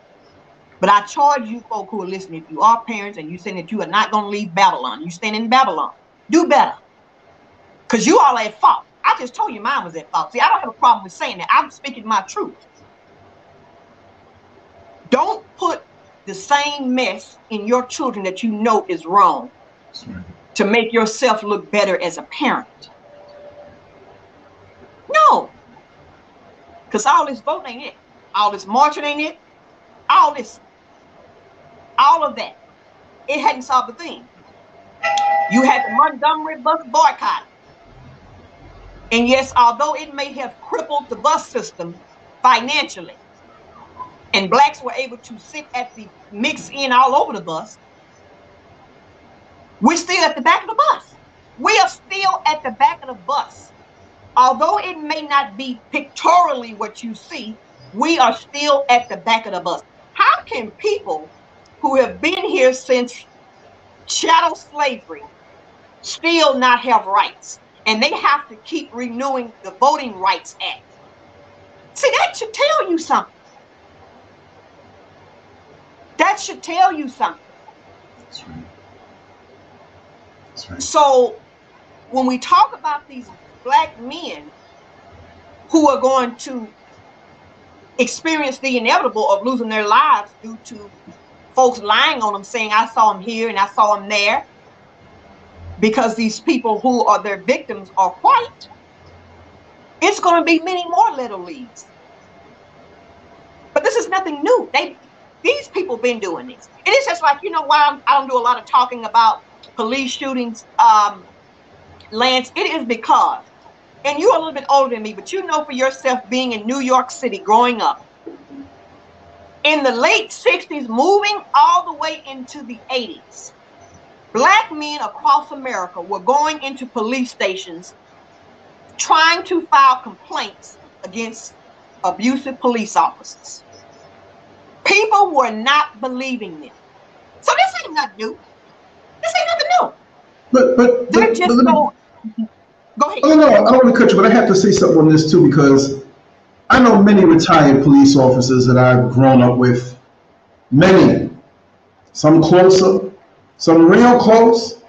But I charge you folk who are listening, if you are parents and you saying that you are not going to leave Babylon, you stand in Babylon, do better. Because you all at fault. I just told you mine was at fault. See, I don't have a problem with saying that. I'm speaking my truth. Don't put the same mess in your children that you know is wrong to make yourself look better as a parent. No. Because all this voting ain't it. All this marching ain't it. All this all of that. It hadn't solved the thing. You had the Montgomery bus boycott. And yes, although it may have crippled the bus system financially, and blacks were able to sit at the mix in all over the bus, we're still at the back of the bus. We are still at the back of the bus. Although it may not be pictorially what you see, we are still at the back of the bus. How can people who have been here since chattel slavery still not have rights. And they have to keep renewing the Voting Rights Act. See, that should tell you something. That should tell you something. That's right. That's right. So when we talk about these black men who are going to experience the inevitable of losing their lives due to folks lying on them saying I saw him here and I saw him there because these people who are their victims are white, it's going to be many more Ledell Lees. But this is nothing new. They these people been doing this. It is just like you know why I'm, I do not do a lot of talking about police shootings, um, Lance. It is because, and you're a little bit older than me, but you know for yourself being in New York City growing up, in the late 60s, moving all the way into the 80s, black men across America were going into police stations trying to file complaints against abusive police officers. People were not believing them. So this ain't nothing new. This ain't nothing new. But but, They're just but go, go ahead. Oh, no, I don't want to cut you, but I have to say something on this too because I know many retired police officers that I've grown up with, many, some closer, some real close,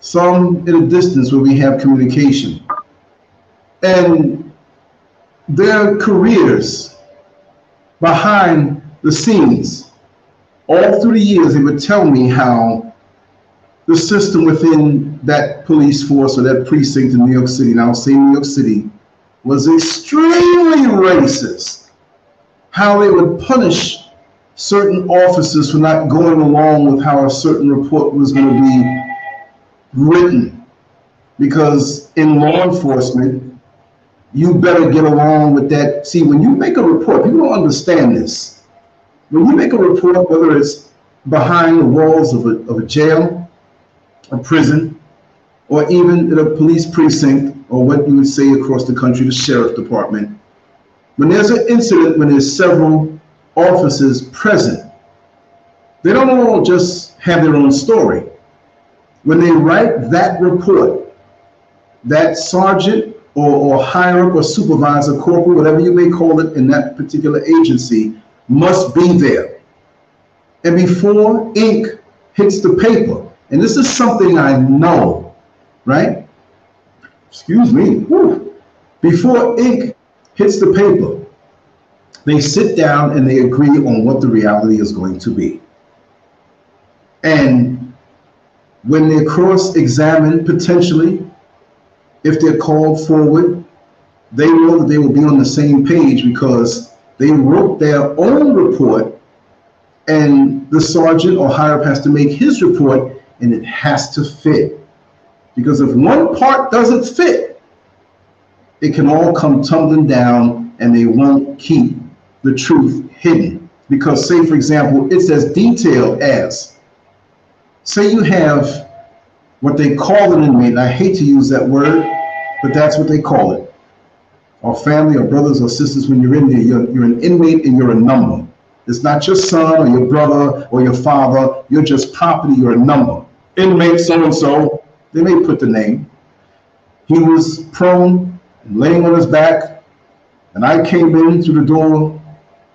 some in a distance where we have communication. And their careers behind the scenes, all through the years, they would tell me how the system within that police force or that precinct in New York City, now say New York City, was extremely racist. How they would punish certain officers for not going along with how a certain report was going to be written. Because in law enforcement, you better get along with that. See, when you make a report, people don't understand this. When you make a report, whether it's behind the walls of a, of a jail, a prison, or even in a police precinct, or what you would say across the country, the sheriff department. When there's an incident, when there's several officers present, they don't all just have their own story. When they write that report, that sergeant or, or higher up or supervisor, corporal, whatever you may call it in that particular agency, must be there. And before ink hits the paper, and this is something I know, right? excuse me, before ink hits the paper, They sit down and they agree on what the reality is going to be. And when they're cross examined potentially, if they're called forward, they know that they will be on the same page because they wrote their own report and the sergeant or higher up has to make his report and it has to fit. Because if one part doesn't fit, it can all come tumbling down and they won't keep the truth hidden. Because, say, for example, it's as detailed as say you have what they call an inmate, I hate to use that word, but that's what they call it. Or family or brothers or sisters, when you're in there, you're, you're an inmate and you're a number. It's not your son or your brother or your father. You're just property, you're a number. Inmate so and so, they may put the name. He was prone and laying on his back, and I came in through the door,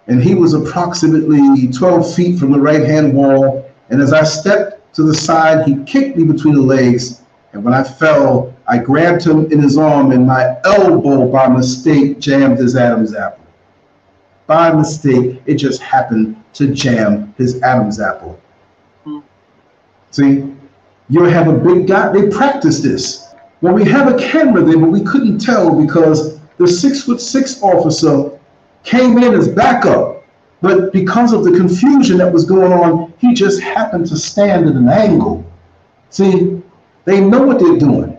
and he was approximately 12 feet from the right hand wall. And as I stepped to the side, he kicked me between the legs. And when I fell, I grabbed him in his arm, and my elbow by mistake jammed his Adam's apple. By mistake, it just happened to jam his Adam's apple. Hmm. See, you have a big guy. They practice this. Well, we have a camera there, but we couldn't tell because the six foot six officer came in as backup. But because of the confusion that was going on, he just happened to stand at an angle. See, they know what they're doing.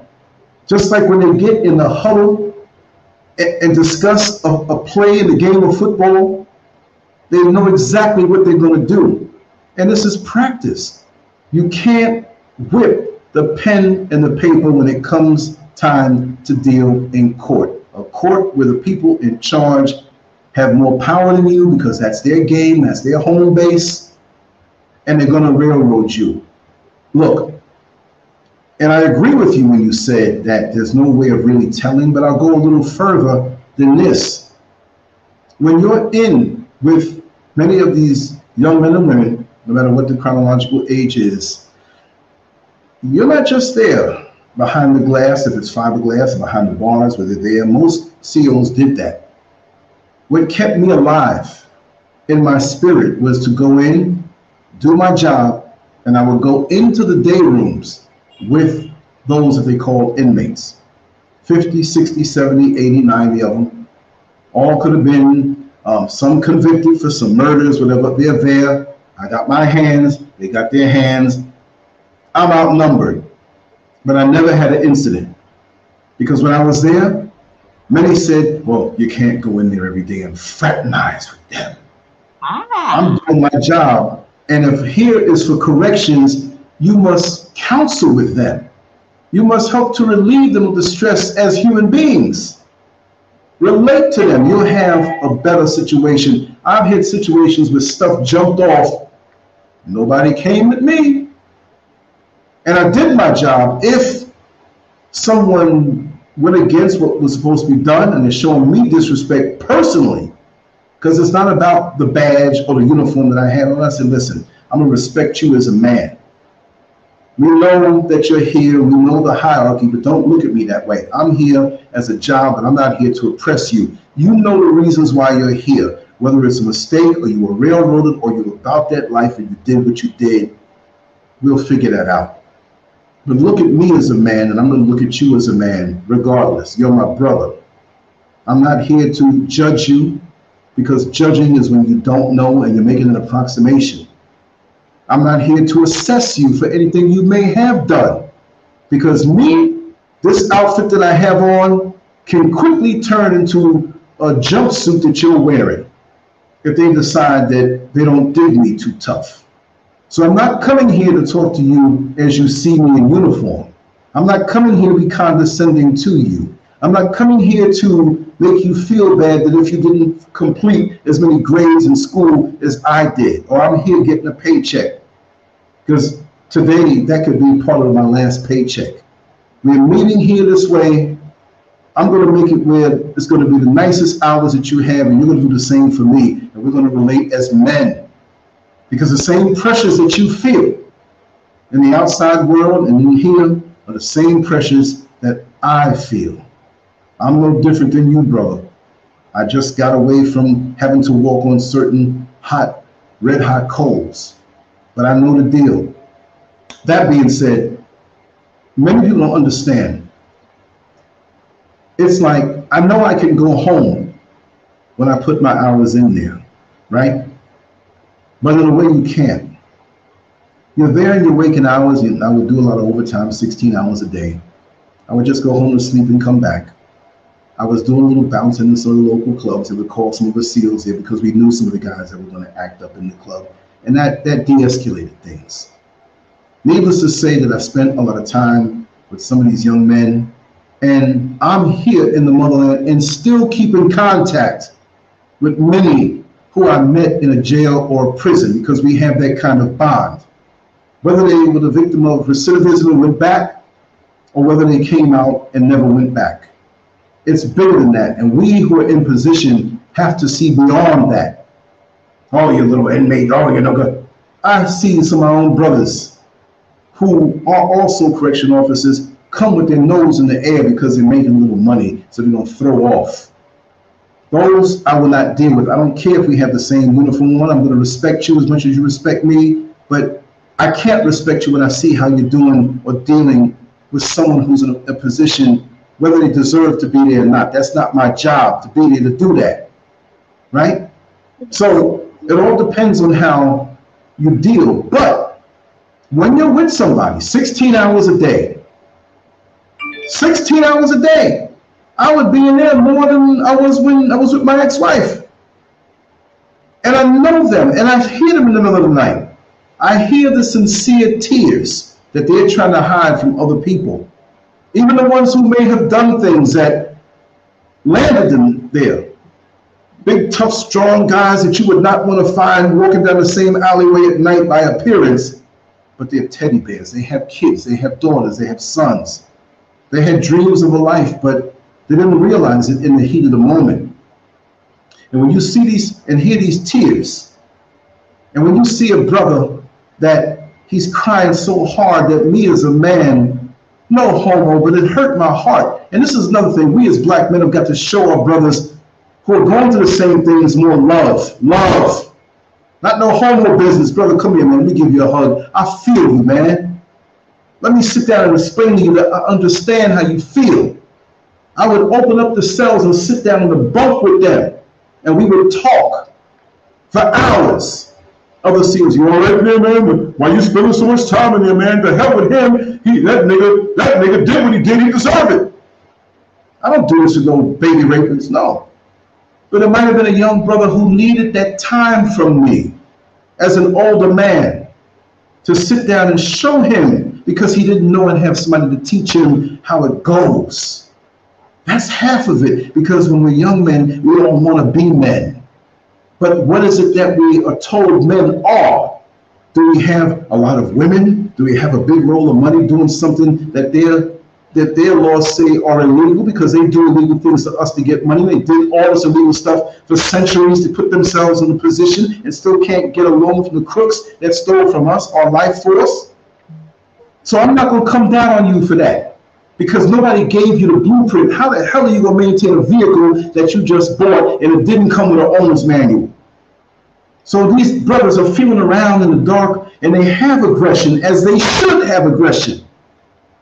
Just like when they get in the huddle and, and discuss a, a play in the game of football, they know exactly what they're going to do. And this is practice. You can't whip the pen and the paper when it comes time to deal in court. A court where the people in charge have more power than you because that's their game, that's their home base, and they're going to railroad you. Look, and I agree with you when you said that there's no way of really telling, but I'll go a little further than this. When you're in with many of these young men and women, no matter what the chronological age is, you're not just there behind the glass, if it's fiberglass, or behind the bars where they're there. Most COs did that. What kept me alive in my spirit was to go in, do my job, and I would go into the day rooms with those that they called inmates 50, 60, 70, 80, 90 of them. All could have been um, some convicted for some murders, whatever. They're there. I got my hands, they got their hands. I'm outnumbered, but I never had an incident because when I was there, many said, Well, you can't go in there every day and fraternize with them. Ah. I'm doing my job. And if here is for corrections, you must counsel with them. You must help to relieve them of the stress as human beings. Relate to them. You'll have a better situation. I've had situations where stuff jumped off. Nobody came with me. And I did my job. If someone went against what was supposed to be done and is showing me disrespect personally, because it's not about the badge or the uniform that I have on, I said, listen, I'm going to respect you as a man. We know that you're here. We know the hierarchy, but don't look at me that way. I'm here as a job, and I'm not here to oppress you. You know the reasons why you're here, whether it's a mistake or you were railroaded or you're about that life and you did what you did. We'll figure that out. But look at me as a man, and I'm going to look at you as a man, regardless. You're my brother. I'm not here to judge you because judging is when you don't know and you're making an approximation. I'm not here to assess you for anything you may have done. Because me, this outfit that I have on can quickly turn into a jumpsuit that you're wearing if they decide that they don't dig me too tough. So I'm not coming here to talk to you as you see me in uniform. I'm not coming here to be condescending to you. I'm not coming here to make you feel bad that if you didn't complete as many grades in school as I did, or I'm here getting a paycheck. Because today, that could be part of my last paycheck. We're meeting here this way. I'm going to make it where it's going to be the nicest hours that you have, and you're going to do the same for me. And we're going to relate as men. Because the same pressures that you feel in the outside world and in here are the same pressures that I feel. I'm no different than you, brother. I just got away from having to walk on certain hot, red hot coals. But I know the deal. That being said, many people don't understand. It's like I know I can go home when I put my hours in there, right? But in a way you can't. You're there in your waking hours. You, I would do a lot of overtime, 16 hours a day. I would just go home to sleep and come back. I was doing a little bouncing in some local clubs. They would call some of the COs here because we knew some of the guys that were going to act up in the club. And that, that de escalated things. Needless to say, that I spent a lot of time with some of these young men. And I'm here in the motherland and still keep in contact with many who I met in a jail or a prison because we have that kind of bond. Whether they were the victim of recidivism and went back, or whether they came out and never went back. It's bigger than that. And we who are in position have to see beyond that. Oh, you little inmate. Oh, you're no good. I've seen some of my own brothers who are also correction officers come with their nose in the air because they're making a little money so they don't throw off. Those I will not deal with. I don't care if we have the same uniform on. I'm going to respect you as much as you respect me, but I can't respect you when I see how you're doing or dealing with someone who's in a, a position, whether they deserve to be there or not. That's not my job to be there to do that, right? So it all depends on how you deal. But when you're with somebody 16 hours a day, 16 hours a day, I would be in there more than I was when I was with my ex-wife. And I know them, and I hear them in the middle of the night. I hear the sincere tears that they're trying to hide from other people. Even the ones who may have done things that landed them there. Big, tough, strong guys that you would not want to find walking down the same alleyway at night by appearance. But they're teddy bears. They have kids, they have daughters, they have sons. They had dreams of a life, but they didn't realize it in the heat of the moment. And when you see these and hear these tears, and when you see a brother that he's crying so hard that me as a man, no homo, but it hurt my heart. And this is another thing. We as black men have got to show our brothers who are going through the same things more love. Love. Not no homo business. Brother, come here, man. Let me give you a hug. I feel you, man. Let me sit down and explain to you that I understand how you feel. I would open up the cells and sit down on the bunk with them, and we would talk for hours. Other COs, you all right there, man? Why you spending so much time in there, man? To hell with him. He that nigga, that nigga did what he did, he deserved it. I don't do this with no baby rapists, no. But it might have been a young brother who needed that time from me as an older man to sit down and show him because he didn't know and have somebody to teach him how it goes. That's half of it because when we're young men, we don't want to be men. But what is it that we are told men are? Do we have a lot of women? Do we have a big roll of money doing something that their that their laws say are illegal because they do illegal things to us to get money? They did all this illegal stuff for centuries to put themselves in a position and still can't get a loan from the crooks that stole from us, our life force. So I'm not going to come down on you for that because nobody gave you the blueprint. How the hell are you going to maintain a vehicle that you just bought and it didn't come with an owner's manual? So these brothers are feeling around in the dark and they have aggression as they should have aggression.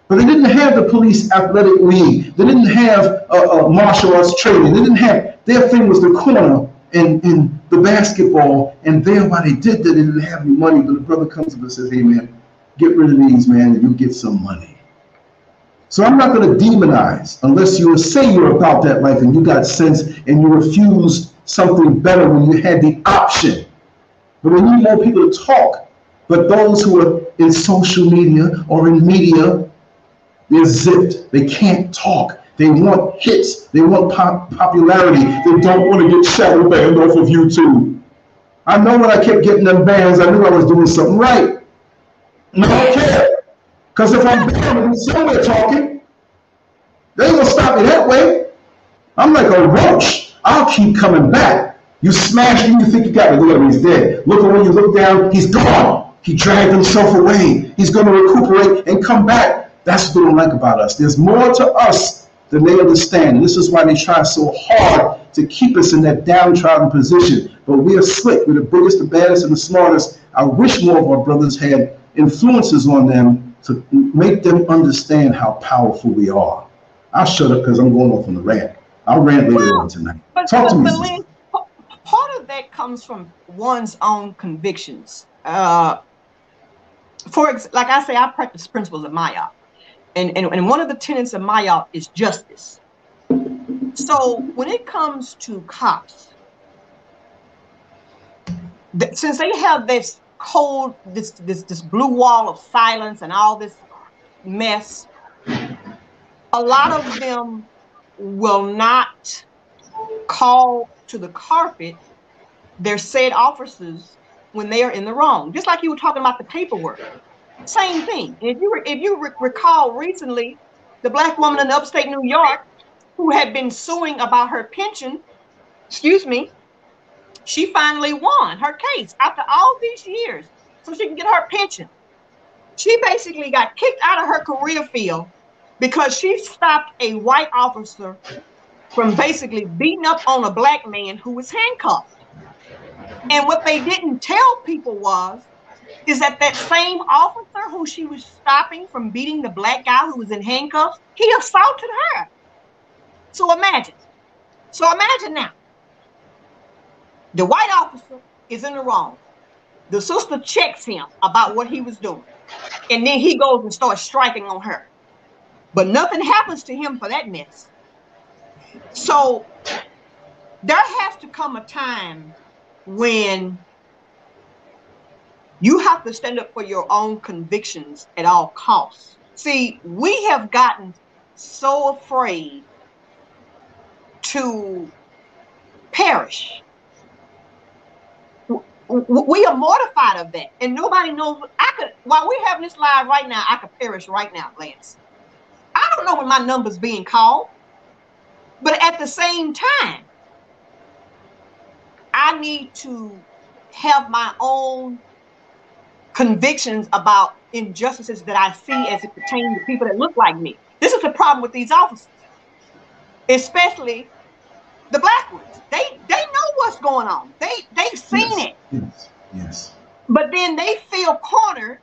But they didn't have the police athletic league. They didn't have a, martial arts training. They didn't have, their thing was the corner and, and the basketball. And there, why they did that, they didn't have any money. But the brother comes up and says, hey, man, get rid of these, man, and you'll get some money. So I'm not going to demonize unless you say you're about that life and you got sense and you refused something better when you had the option. But we need more people to talk. But those who are in social media or in media, they're zipped. They can't talk. They want hits. They want pop popularity. They don't want to get shadow banned off of YouTube. I know when I kept getting them bans, I knew I was doing something right. No, care. Because if I'm somewhere talking, they gonna stop me that way. I'm like a roach. I'll keep coming back. You smash me, you think you got me. Look at him, he's dead. Look at when you look down, he's gone. He dragged himself away. He's gonna recuperate and come back. That's what they don't like about us. There's more to us than they understand. This is why they try so hard to keep us in that downtrodden position. But we are slick. We're the biggest, the baddest, and the smartest. I wish more of our brothers had influences on them to make them understand how powerful we are. I'll shut up because I'm going off on the rant. I'll rant later well, on tonight. But, Talk but, to me. Lynn, part of that comes from one's own convictions. Uh, for ex- like I say, I practice principles of Ma'at, and, and and one of the tenets of Ma'at is justice. So when it comes to cops, th- since they have this cold, this this this blue wall of silence and all this mess, a lot of them will not call to the carpet their said officers when they are in the wrong. Just like you were talking about the paperwork. Same thing. If you if you re- recall recently, the black woman in upstate New York who had been suing about her pension, excuse me, she finally won her case after all these years so she can get her pension. She basically got kicked out of her career field because she stopped a white officer from basically beating up on a black man who was handcuffed. And what they didn't tell people was, is that that same officer who she was stopping from beating the black guy who was in handcuffs, he assaulted her. So imagine. So imagine now. The white officer is in the wrong. The sister checks him about what he was doing. And then he goes and starts striking on her. But nothing happens to him for that mess. So there has to come a time when you have to stand up for your own convictions at all costs. See, we have gotten so afraid to perish. We are mortified of that, and nobody knows. I could, while we're having this live right now, I could perish right now, Lance. I don't know when my number's being called, but at the same time, I need to have my own convictions about injustices that I see as it pertains to people that look like me. This is the problem with these officers, especially the black ones. They they know what's going on. They they've seen yes, it. Yes. Yes. But then they feel cornered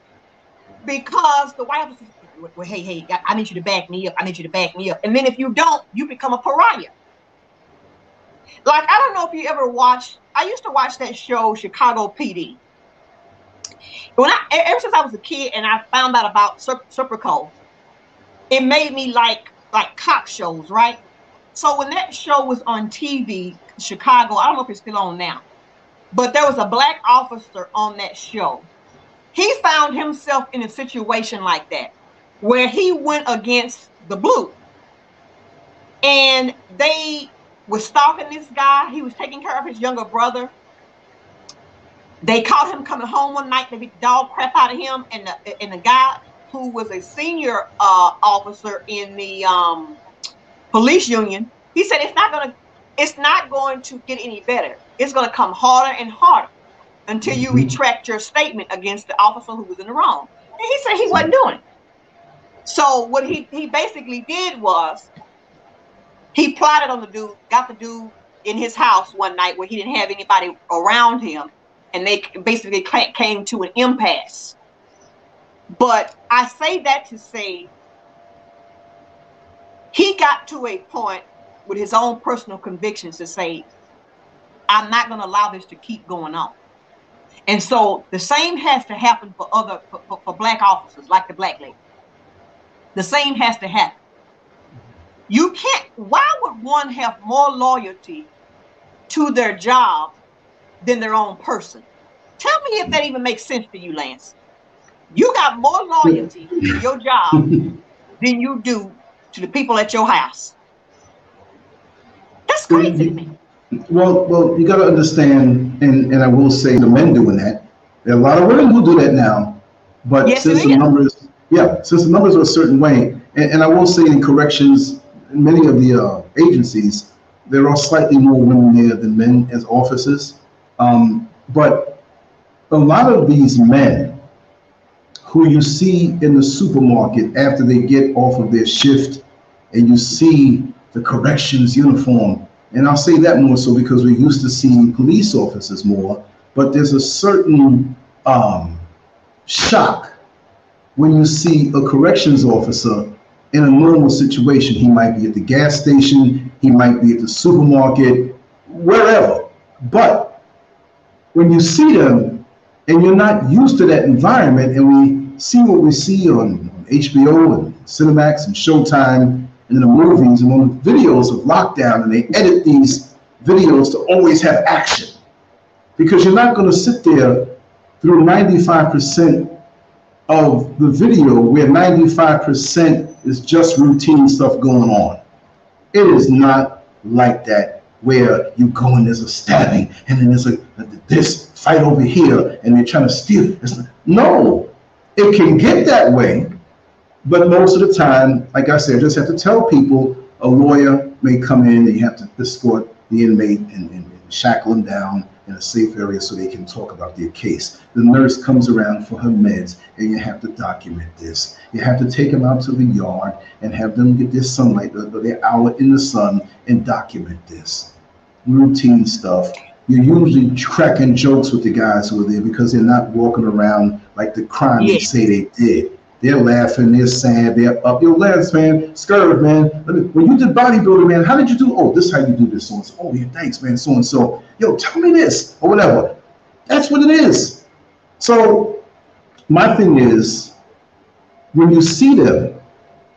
because the white officers, well, hey, hey, I need you to back me up. I need you to back me up. And then if you don't, you become a pariah. Like I don't know if you ever watched. I used to watch that show Chicago PD. When I ever since I was a kid and I found out about Serpico, it made me like like cop shows, right? So when that show was on TV, Chicago, I don't know if it's still on now, but there was a black officer on that show. He found himself in a situation like that where he went against the blue. And they were stalking this guy. He was taking care of his younger brother. They caught him coming home one night. Beat the dog crap out of him. And the, and the guy who was a senior uh, officer in the um, police union, he said it's not gonna it's not going to get any better. It's gonna come harder and harder until you mm-hmm. retract your statement against the officer who was in the wrong. And he said he wasn't doing it. So what he he basically did was he plotted on the dude, got the dude in his house one night where he didn't have anybody around him, and they basically came to an impasse. But I say that to say he got to a point with his own personal convictions to say, I'm not going to allow this to keep going on. And so the same has to happen for other for, for, black officers, like the black lady. The same has to happen. You can't. Why would one have more loyalty to their job than their own person? Tell me if that even makes sense to you, Lance. You got more loyalty to your job (laughs) than you do to the people at your house. That's crazy to me. Well, well, you got to understand, and, and I will say the men doing that. There are a lot of women who do that now, but yes, since the numbers, yeah, since the numbers are a certain way, and, and I will say in corrections, in many of the uh, agencies, there are slightly more women there than men as officers. Um, but a lot of these men who you see in the supermarket after they get off of their shift and you see the corrections uniform And I'll say that more so because we're used to seeing police officers more, but there's a certain um, shock when you see a corrections officer in a normal situation. He might be at the gas station, he might be at the supermarket, wherever. But when you see them and you're not used to that environment, and we see what we see on HBO and Cinemax and Showtime in the movies and on the videos of lockdown, and they edit these videos to always have action. Because you're not going to sit there through 95% of the video where 95% is just routine stuff going on. It is not like that where you go and there's a stabbing and then there's a this fight over here and they're trying to steal. no, it can get that way, but most of the time, like I said, just have to tell people a lawyer may come in and you have to escort the inmate and, and, and shackle him down in a safe area so they can talk about their case. The nurse comes around for her meds and you have to document this. You have to take them out to the yard and have them get their sunlight, their hour in the sun and document this. Routine stuff. You're usually cracking jokes with the guys who are there because they're not walking around like the crime yeah. they say they did. They're laughing, they're sad, they're up. Yo, Lance, man, Scurv, man. When you did bodybuilding, man, how did you do? Oh, this is how you do this, so and so. Oh, yeah, thanks, man, so and so. Yo, tell me this, or whatever. That's what it is. So, my thing is, when you see them,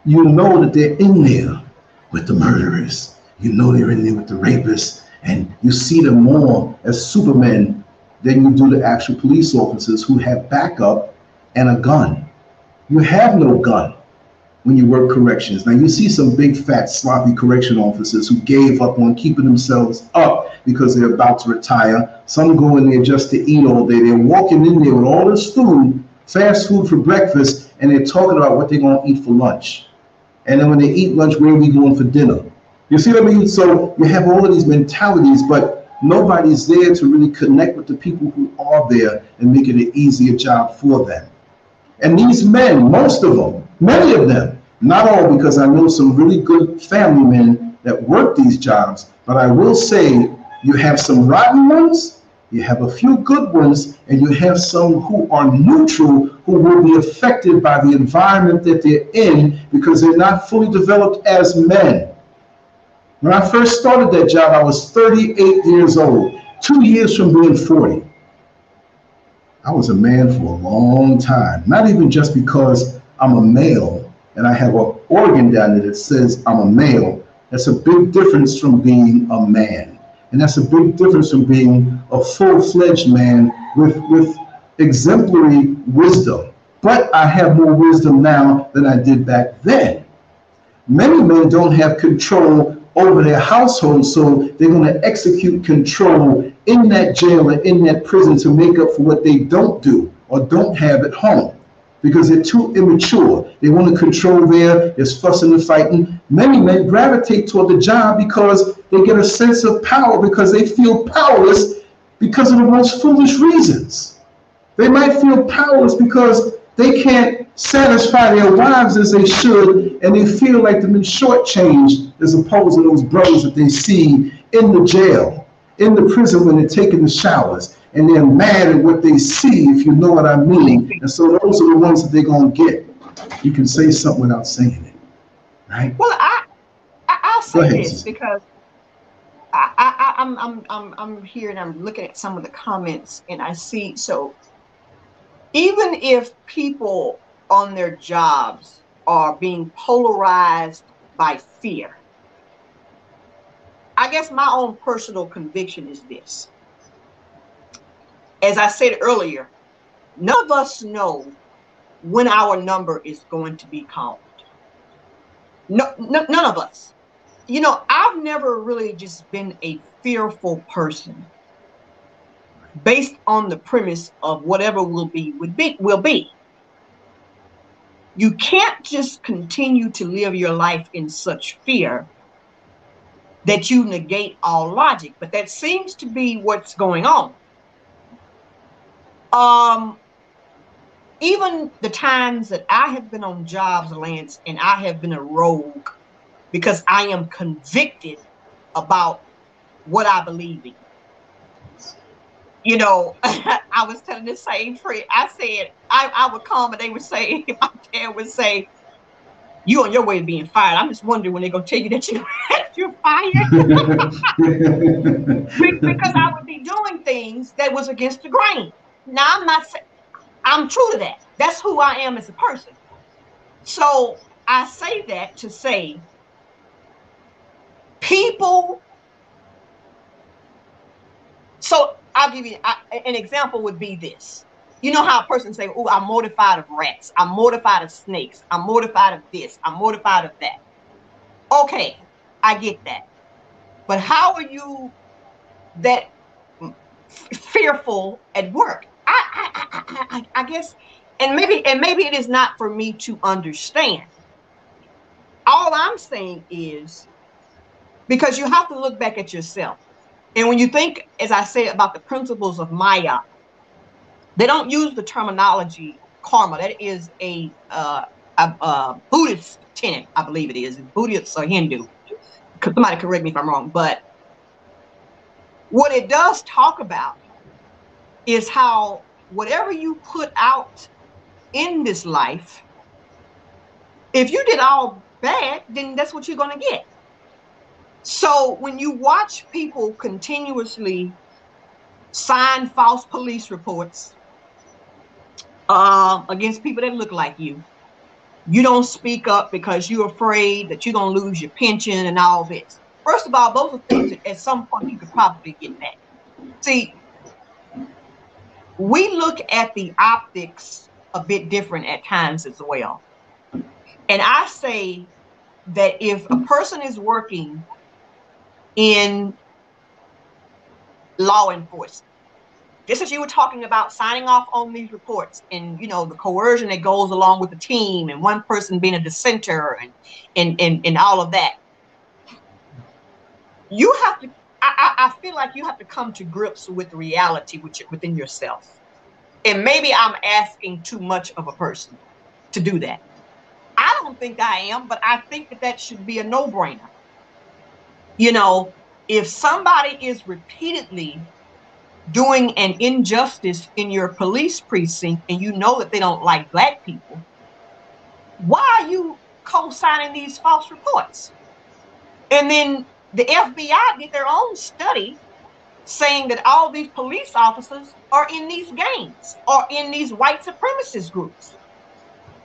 you know that they're in there with the murderers. You know they're in there with the rapists, and you see them more as supermen than you do the actual police officers who have backup and a gun. You have no gun when you work corrections. Now you see some big fat sloppy correction officers who gave up on keeping themselves up because they're about to retire. Some go in there just to eat all day. They're walking in there with all this food, fast food for breakfast, and they're talking about what they're gonna eat for lunch. And then when they eat lunch, where are we going for dinner? You see what I mean? So you have all of these mentalities, but nobody's there to really connect with the people who are there and make it an easier job for them. And these men, most of them, many of them, not all because I know some really good family men that work these jobs, but I will say you have some rotten ones, you have a few good ones, and you have some who are neutral who will be affected by the environment that they're in because they're not fully developed as men. When I first started that job, I was 38 years old, two years from being 40. I was a man for a long time. Not even just because I'm a male and I have an organ down there that says I'm a male. That's a big difference from being a man. And that's a big difference from being a full-fledged man with, with exemplary wisdom. But I have more wisdom now than I did back then. Many men don't have control over their household, so they're going to execute control in that jail or in that prison to make up for what they don't do or don't have at home because they're too immature. They want to control there, there's fussing and fighting. Many men gravitate toward the job because they get a sense of power because they feel powerless because of the most foolish reasons. They might feel powerless because they can't satisfy their wives as they should, and they feel like they've been shortchanged as opposed to those brothers that they see in the jail in the prison when they're taking the showers and they're mad at what they see, if you know what I mean. And so those are the ones that they're going to get. You can say something without saying it, right? Well, I, I will say ahead, this because I, I I'm I'm I'm I'm here and I'm looking at some of the comments and I see so even if people on their jobs are being polarized by fear I guess my own personal conviction is this. As I said earlier, none of us know when our number is going to be called. No, no, none of us. You know, I've never really just been a fearful person based on the premise of whatever will be would be will be. You can't just continue to live your life in such fear that you negate all logic, but that seems to be what's going on. Um, even the times that I have been on jobs, Lance, and I have been a rogue because I am convicted about what I believe in. You know, (laughs) I was telling the same friend, I said, I, I would come and they would say, (laughs) my dad would say, you on your way to being fired. I'm just wondering when they're gonna tell you that you (laughs) you're fired. (laughs) because I would be doing things that was against the grain. Now I'm not saying I'm true to that. That's who I am as a person. So I say that to say people. So I'll give you I, an example would be this. You know how a person say, "Oh, I'm mortified of rats. I'm mortified of snakes. I'm mortified of this. I'm mortified of that." Okay, I get that. But how are you that fearful at work? I, I, I, I, guess, and maybe, and maybe it is not for me to understand. All I'm saying is because you have to look back at yourself. And when you think, as I say, about the principles of Ma'at, they don't use the terminology karma. That is a, uh, a, a Buddhist tenet, I believe it is, Buddhist or Hindu. Somebody correct me if I'm wrong, but what it does talk about is how whatever you put out in this life, if you did all bad, then that's what you're going to get. So when you watch people continuously sign false police reports uh, against people that look like you, you don't speak up because you're afraid that you're going to lose your pension and all this. First of all, those are things that at some point you could probably get back. See, we look at the optics a bit different at times as well. And I say that if a person is working in law enforcement, just as you were talking about signing off on these reports and you know the coercion that goes along with the team and one person being a dissenter and and and, and all of that. You have to I, I feel like you have to come to grips with reality within yourself. And maybe i'm asking too much of a person to do that. I don't think i am but i think that that should be a no-brainer. You know if somebody is repeatedly doing an injustice in your police precinct and you know that they don't like black people, why are you co-signing these false reports? And then the FBI did their own study saying that all these police officers are in these gangs or in these white supremacist groups.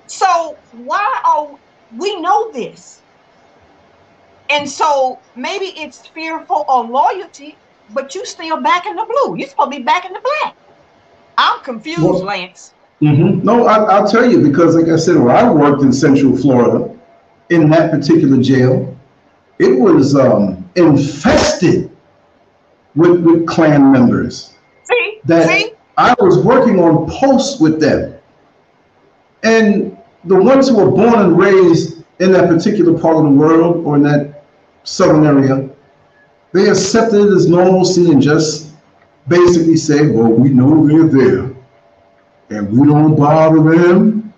So why are we know this? And so maybe it's fearful or loyalty but you still back in the blue. You're supposed to be back in the black. I'm confused, well, Lance. Mm-hmm. No, I, will tell you because, like I said, when I worked in Central Florida, in that particular jail, it was um, infested with, with Klan members. See, that see? I was working on posts with them, and the ones who were born and raised in that particular part of the world or in that southern area they accepted it as normalcy and just basically say, well, we know they're there and we don't bother them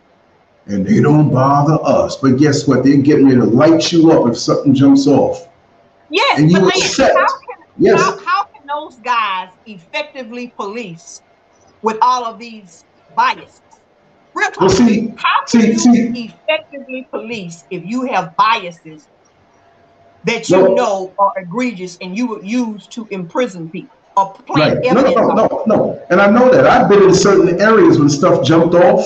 and they don't bother us. But guess what? They're getting ready to light you up if something jumps off. Yes, and you but accept. How can, yes. How, how can those guys effectively police with all of these biases? Real talk. Well, see, how can see, you see, effectively police if you have biases that you no. know are egregious and you would use to imprison people or plant right. evidence. No, no, no, no. And I know that. I've been in certain areas when stuff jumped off,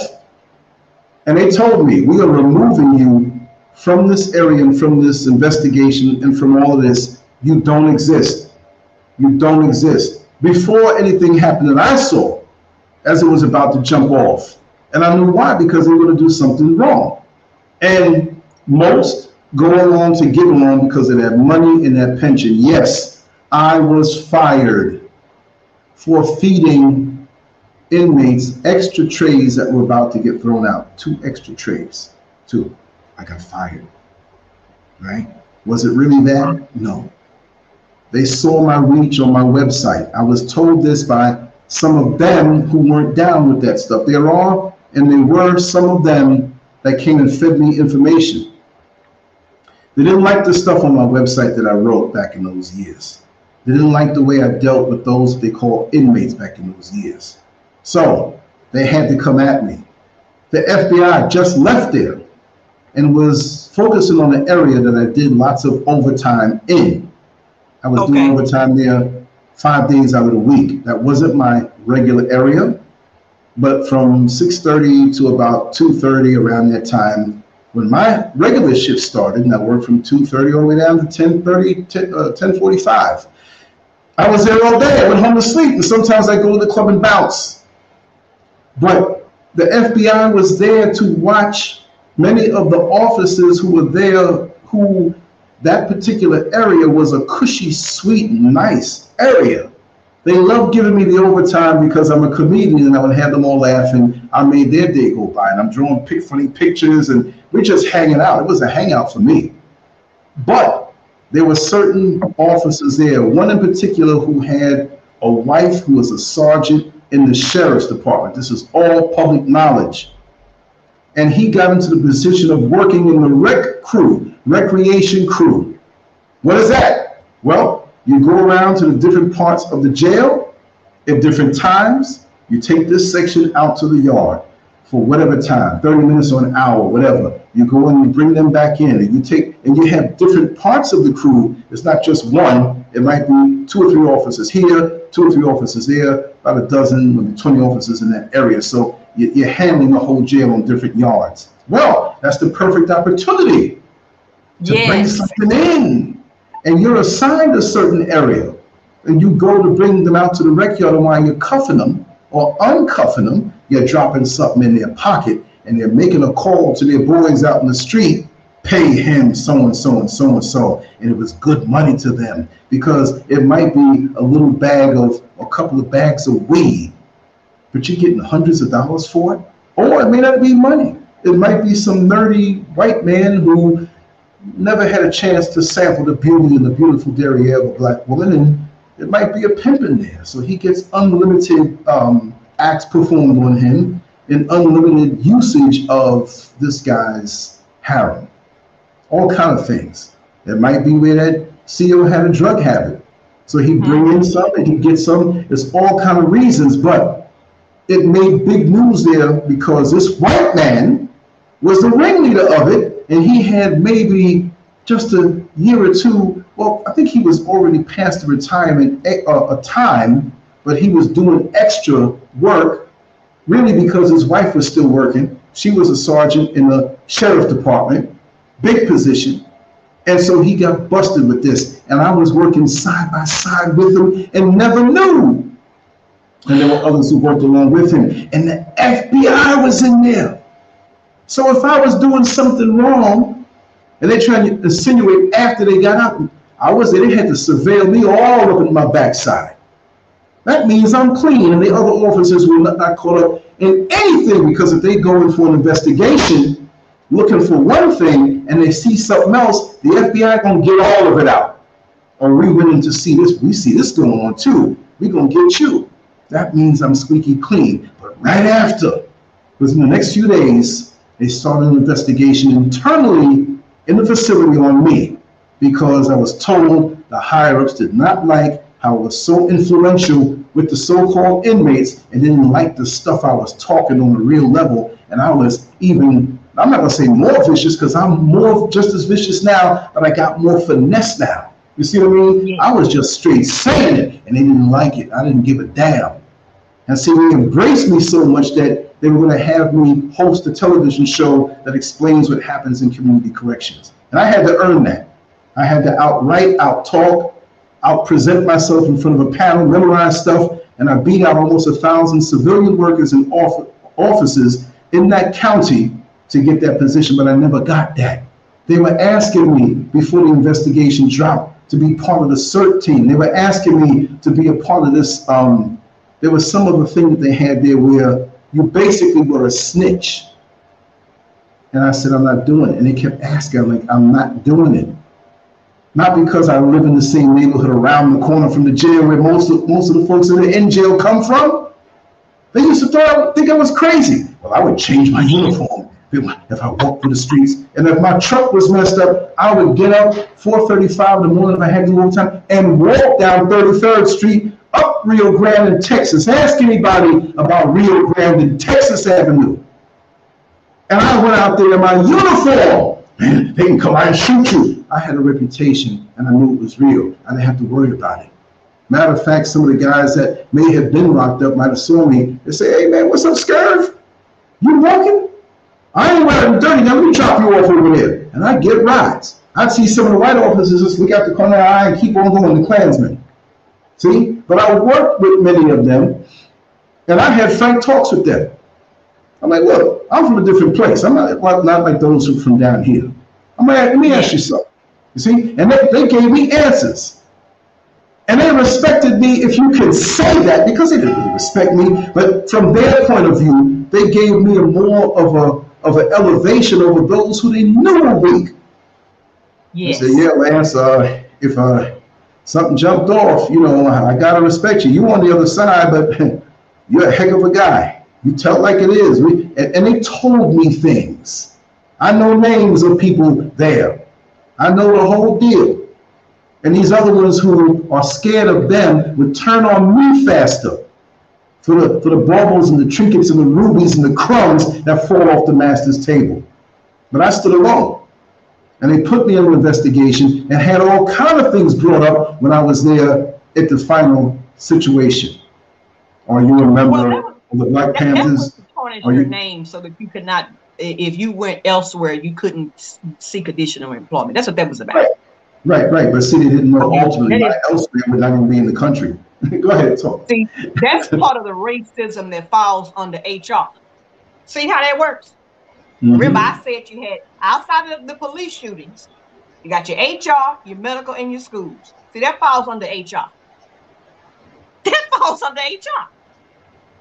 and they told me, we are removing you from this area and from this investigation and from all of this. You don't exist. You don't exist. Before anything happened that I saw, as it was about to jump off. And I knew why, because they were going to do something wrong. And most go along to get along because of that money and that pension. Yes, I was fired for feeding inmates extra trays that were about to get thrown out. Two extra trays. Two. I got fired. Right? Was it really that? No. They saw my reach on my website. I was told this by some of them who weren't down with that stuff. There are, all, and there were some of them that came and fed me information. They didn't like the stuff on my website that I wrote back in those years. They didn't like the way I dealt with those they call inmates back in those years. So they had to come at me. The FBI just left there and was focusing on the area that I did lots of overtime in. I was Okay. doing overtime there five days out of the week. That wasn't my regular area, but from 6:30 to about 2:30 around that time, when my regular shift started, and I worked from 2:30 all the way down to 10:30, 10, uh, 10:45. I was there all day. I went home to sleep, and sometimes I go to the club and bounce. But the FBI was there to watch many of the officers who were there, who that particular area was a cushy, sweet, nice area. They love giving me the overtime because I'm a comedian and I would have them all laughing. I made their day go by and I'm drawing pic- funny pictures and we're just hanging out. It was a hangout for me. But there were certain officers there, one in particular who had a wife who was a sergeant in the sheriff's department. This is all public knowledge. And he got into the position of working in the rec crew, recreation crew. What is that? Well, you go around to the different parts of the jail at different times. You take this section out to the yard for whatever time, 30 minutes or an hour, whatever. You go and you bring them back in and you take, and you have different parts of the crew. It's not just one. It might be two or three officers here, two or three officers there, about a dozen, maybe 20 officers in that area. So you- you're handling the whole jail on different yards. Well, that's the perfect opportunity to bring something in. And you're assigned a certain area. And you go to bring them out to the rec yard, and while you're cuffing them or uncuffing them, you're dropping something in their pocket and they're making a call to their boys out in the street, pay him so and so and so and so. And it was good money to them because it might be a little bag of, a couple of bags of weed, but you're getting hundreds of dollars for it. Or it may not be money. It might be some nerdy white man who never had a chance to sample the beauty and the beautiful derriere of a black woman, and it might be a pimp in there. So he gets unlimited um, acts performed on him and unlimited usage of this guy's harem. All kind of things. It might be where that CO had a drug habit. So he bring in some and he gets some. It's all kind of reasons, but it made big news there because this white man was the ringleader of it, and he had maybe just a year or two. Well, I think he was already past the retirement a, uh, time, but he was doing extra work, really because his wife was still working. She was a sergeant in the sheriff department, big position, and so he got busted with this. And I was working side by side with him and never knew. And there were others who worked along with him, and the FBI was in there. So if I was doing something wrong, and they trying to insinuate after they got out, I was there. They had to surveil me all up in my backside. That means I'm clean, and the other officers were not, not caught up in anything because if they go in for an investigation looking for one thing and they see something else, the FBI gonna get all of it out. Or we went in to see this, we see this going on too. We gonna get you. That means I'm squeaky clean. But right after, within the next few days, they started an investigation internally in the facility on me because I was told the higher ups did not like how I was so influential with the so-called inmates and didn't like the stuff I was talking on a real level. And I was even, I'm not gonna say more vicious because I'm more just as vicious now, but I got more finesse now. You see what I mean? Yeah. I was just straight saying it and they didn't like it. I didn't give a damn. And see, they embraced me so much that they were going to have me host a television show that explains what happens in community corrections. And I had to earn that. I had to outright, out talk, out present myself in front of a panel, memorize stuff, and I beat out almost a thousand civilian workers and off- officers in that county to get that position, but I never got that. They were asking me before the investigation dropped to be part of the CERT team. They were asking me to be a part of this. Um, there was some other thing that they had there where you basically were a snitch. And I said, I'm not doing it. And they kept asking, I'm like, I'm not doing it. Not because I live in the same neighborhood around the corner from the jail where most of, most of the folks that are in jail come from. They used to think I was crazy. Well, I would change my uniform. if I walked through the streets, and if my truck was messed up, I would get up 4:35 in the morning if I had to go overtime and walk down 33rd Street up Rio Grande in Texas. Ask anybody about Rio Grande in Texas Avenue. And I went out there in my uniform. Man, they can come out and shoot you. I had a reputation and I knew it was real. I didn't have to worry about it. Matter of fact, some of the guys that may have been locked up might have saw me and say, hey man, what's up, Scurv? You walking? I ain't wearing dirty. Now let me drop you off over there. And I get rides. I'd see some of the white officers just look out the corner of the eye and keep on going, the Klansmen. See? But I worked with many of them and I had frank talks with them. I'm like, look, I'm from a different place. I'm not, not like those who from down here. I'm like, let me ask you something. You see? And they, they gave me answers. And they respected me, if you can say that, because they didn't really respect me, but from their point of view, they gave me a more of a of an elevation over those who they knew were weak. Yes. They say, yeah, Lance, uh, if uh, something jumped off, you know, I gotta respect you. You on the other side, but (laughs) you're a heck of a guy. You tell like it is. We, and, and they told me things. I know names of people there. I know the whole deal. And these other ones who are scared of them would turn on me faster for the, for the baubles and the trinkets and the rubies and the crumbs that fall off the master's table. But I stood alone. And they put me in an investigation and had all kind of things brought up when I was there at the final situation. Are you a member well, of the Black Panthers? Tarnish your you, name so that you could not, if you went elsewhere, you couldn't seek additional employment. That's what that was about. Right. Right, right. But see, they didn't know ultimately why elsewhere we're not going to be in the country. (laughs) Go ahead, talk. See, that's part of the racism that falls under HR. See how that works? Mm-hmm. Remember, I said you had outside of the police shootings, you got your HR, your medical, and your schools. See, that falls under HR. That (laughs) falls under HR.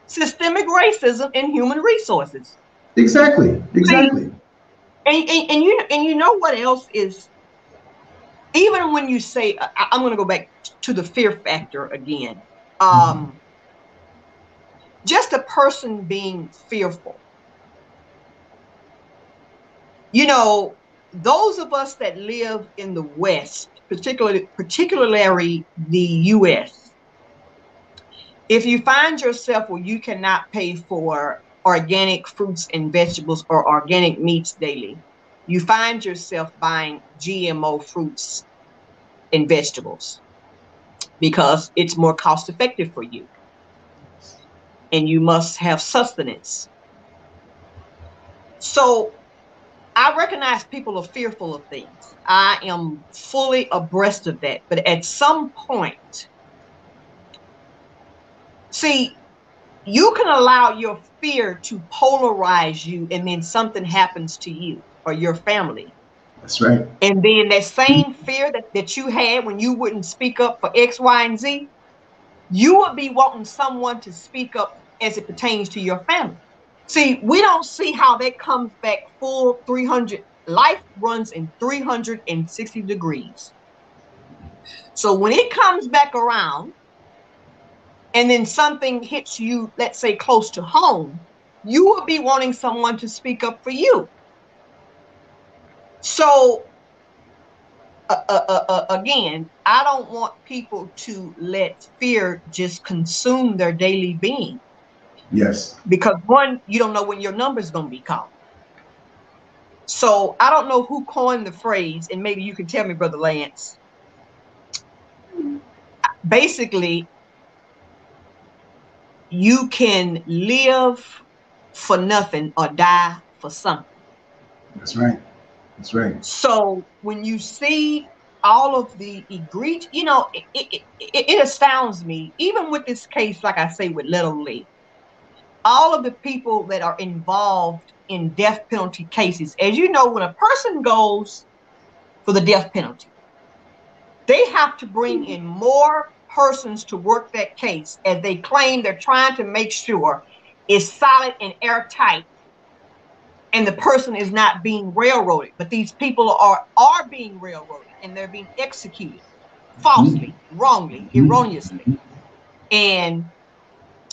Systemic racism in human resources. Exactly. Exactly. And, and, and you and you know what else is even when you say, I, am going to go back to the fear factor again. Um, mm-hmm. Just a person being fearful. You know, those of us that live in the West, particularly particularly the U.S., if you find yourself where you cannot pay for organic fruits and vegetables or organic meats daily, you find yourself buying GMO fruits and vegetables because it's more cost effective for you. And you must have sustenance. So I recognize people are fearful of things. I am fully abreast of that. But at some point, see, you can allow your fear to polarize you and then something happens to you or your family. That's right. And then that same fear that, that you had when you wouldn't speak up for X, Y, and Z, you would be wanting someone to speak up as it pertains to your family. See, we don't see how that comes back full 300. Life runs in 360 degrees. So when it comes back around and then something hits you, let's say close to home, you will be wanting someone to speak up for you. So uh, uh, uh, again, I don't want people to let fear just consume their daily being. Yes. Because one, you don't know when your number is going to be called. So I don't know who coined the phrase, and maybe you can tell me, Brother Lance. Basically, you can live for nothing or die for something. That's right. That's right. So when you see all of the egregious, you know, it, it, it, it, astounds me, even with this case, like I say, with Ledell Lee, all of the people that are involved in death penalty cases. As you know, when a person goes for the death penalty, they have to bring in more persons to work that case as they claim they're trying to make sure it's solid and airtight and the person is not being railroaded, but these people are are being railroaded and they're being executed falsely, wrongly, erroneously. And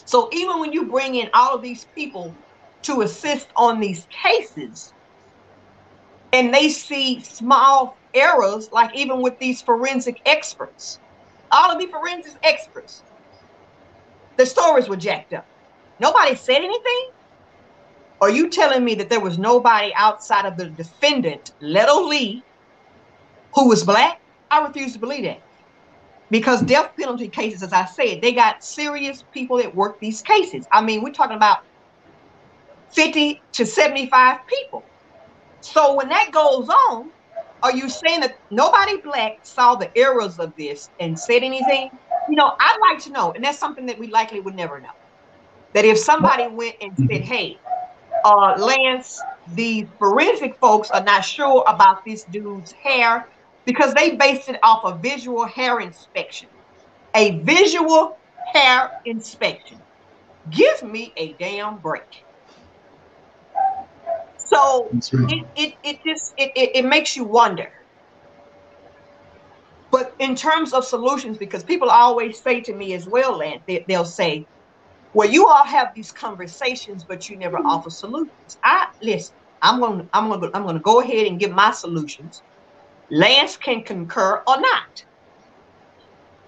so even when you bring in all of these people to assist on these cases and they see small errors, like even with these forensic experts, all of the forensic experts, the stories were jacked up. Nobody said anything. Are you telling me that there was nobody outside of the defendant, Ledell Lee, who was black? I refuse to believe that. Because death penalty cases, as I said, they got serious people that work these cases. I mean, we're talking about 50 to 75 people. So when that goes on, are you saying that nobody black saw the errors of this and said anything? You know, I'd like to know, and that's something that we likely would never know. That if somebody went and said, hey, uh, Lance, the forensic folks are not sure about this dude's hair because they based it off a visual hair inspection. A visual hair inspection. Give me a damn break. So it, it, it just it, it, it makes you wonder. But in terms of solutions, because people always say to me as well, Lance, they, they'll say, well, you all have these conversations, but you never offer solutions. I listen, I'm gonna I'm gonna I'm gonna go ahead and give my solutions. Lance can concur or not.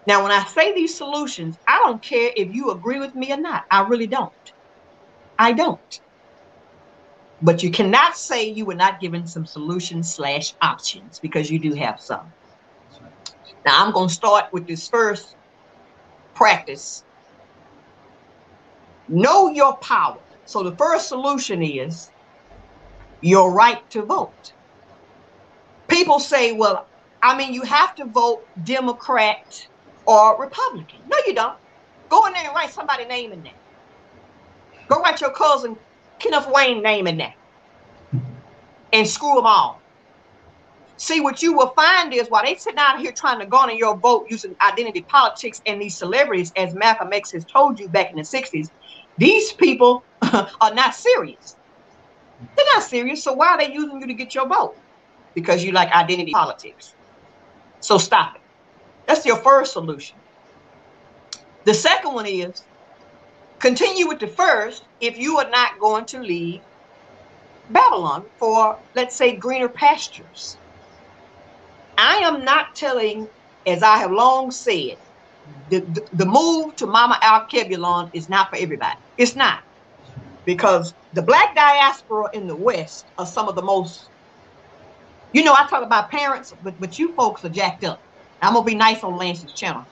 Now, when I say these solutions, I don't care if you agree with me or not. I really don't. I don't. But you cannot say you were not given some solutions slash options because you do have some. Now I'm going to start with this first practice. Know your power. So the first solution is your right to vote. People say, well, I mean, you have to vote Democrat or Republican. No, you don't. Go in there and write somebody's name in there. Go write your cousin Kenneth Wayne name in there and screw them all. See, what you will find is while they sitting out here trying to garner your vote using identity politics and these celebrities, as Malcolm X has told you back in the 60s, these people (laughs) are not serious. They're not serious. So why are they using you to get your vote? Because you like identity politics. So stop it. That's your first solution. The second one is continue with the first if you are not going to leave Babylon for, let's say, greener pastures. I am not telling, as I have long said, the, the, the move to Mama Alkebulan is not for everybody. It's not. Because the black diaspora in the West are some of the most, you know, I talk about parents, but, but you folks are jacked up. I'm to be nice on Lance's channel.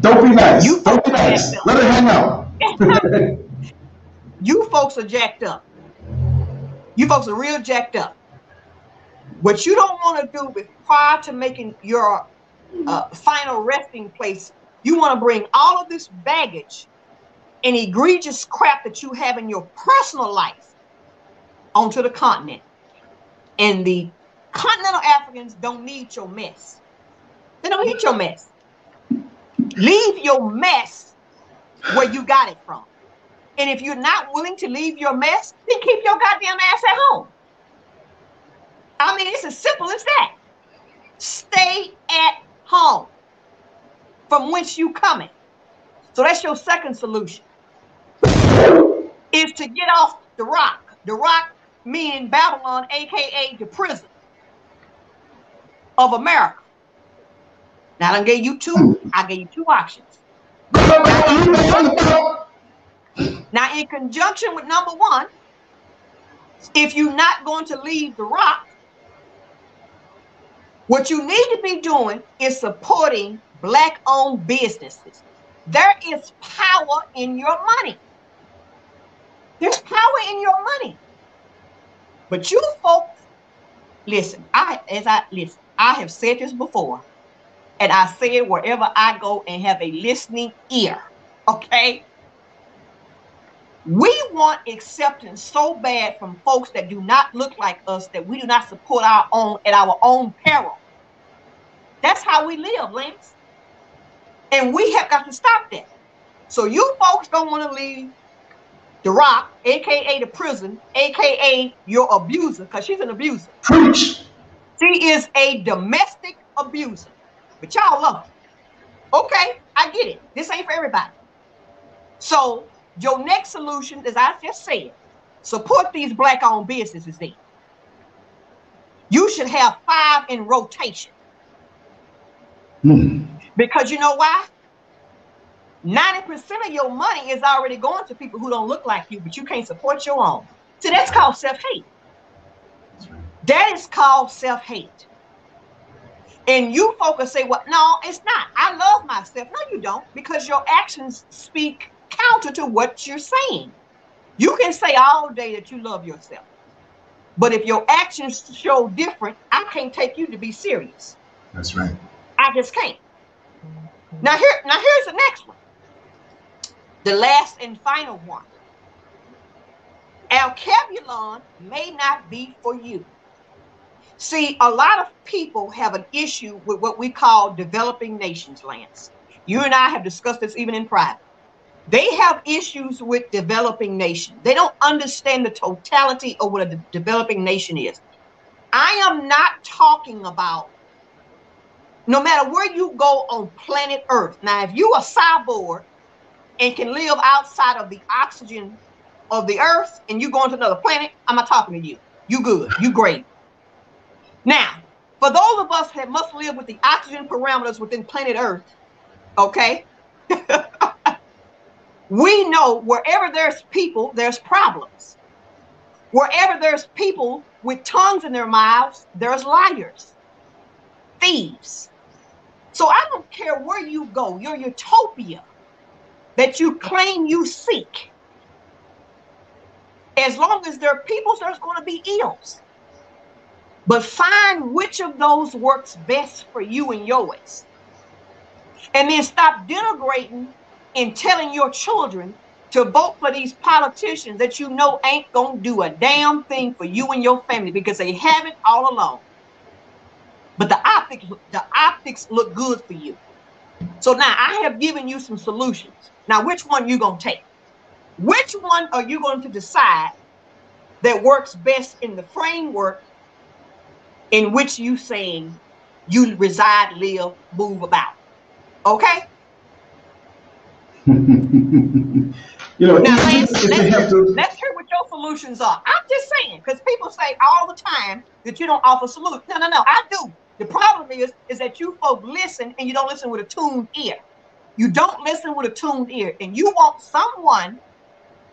Don't be nice. You Don't be nice. Let her hang out. (laughs) you folks are jacked up. You folks are real jacked up. What you don't want to do is prior to making your uh, final resting place, you want to bring all of this baggage and egregious crap that you have in your personal life onto the continent. And the continental Africans don't need your mess. They don't need your mess. Leave your mess where you got it from. And if you're not willing to leave your mess, then keep your goddamn ass at home. I mean, it's as simple as that. Stay at home from whence you coming. So that's your second solution. Is to get off the rock. The rock meaning Babylon, aka the prison of America. Now I gave you two, I gave you two options. Now, in conjunction with number one, if you're not going to leave the rock, what you need to be doing is supporting black owned businesses. There is power in your money. There's power in your money. But you folks, listen, I as I listen, I have said this before, and I say it wherever I go and have a listening ear. Okay. We want acceptance so bad from folks that do not look like us that we do not support our own at our own peril. That's how we live, Lance. And we have got to stop that. So you folks don't want to leave the rock, aka the prison, aka your abuser, because she's an abuser. Preach. She is a domestic abuser. But y'all love her. Okay, I get it. This ain't for everybody. So your next solution, as I just said, support these black owned businesses then. You should have five in rotation. Hmm. Because you know why? 90% of your money is already going to people who don't look like you, but you can't support your own. So that's called self hate. That is called self hate. And you focus say, well, no, it's not. I love myself. No, you don't, because your actions speak counter to what you're saying. You can say all day that you love yourself. But if your actions show different, I can't take you to be serious. That's right. I just can't. Now here, now here's the next one. The last and final one. Alkebulan may not be for you. See, a lot of people have an issue with what we call developing nations, Lance. You and I have discussed this even in private. They have issues with developing nation. They don't understand the totality of what a de- developing nation is. I am not talking about no matter where you go on planet Earth. Now, if you are cyborg and can live outside of the oxygen of the earth and you go into another planet, I'm not talking to you. You good. You great. Now, for those of us that must live with the oxygen parameters within planet Earth, okay, (laughs) we know wherever there's people, there's problems. Wherever there's people with tongues in their mouths, there's liars, thieves. So I don't care where you go, your utopia that you claim you seek. As long as there are peoples, there's going to be ills. But find which of those works best for you and yours. And then stop denigrating and telling your children to vote for these politicians that you know ain't gonna do a damn thing for you and your family because they have it all along. But the optics, the optics look good for you. So now I have given you some solutions. Now, which one you gonna take? Which one are you going to decide that works best in the framework in which you saying you reside, live, move about? Okay. (laughs) you know, Now, let's, let's, have to, let's hear what your solutions are. I'm just saying, because people say all the time that you don't offer solutions. No, no, no, I do. The problem is, is that you folks listen and you don't listen with a tuned ear. You don't listen with a tuned ear, and you want someone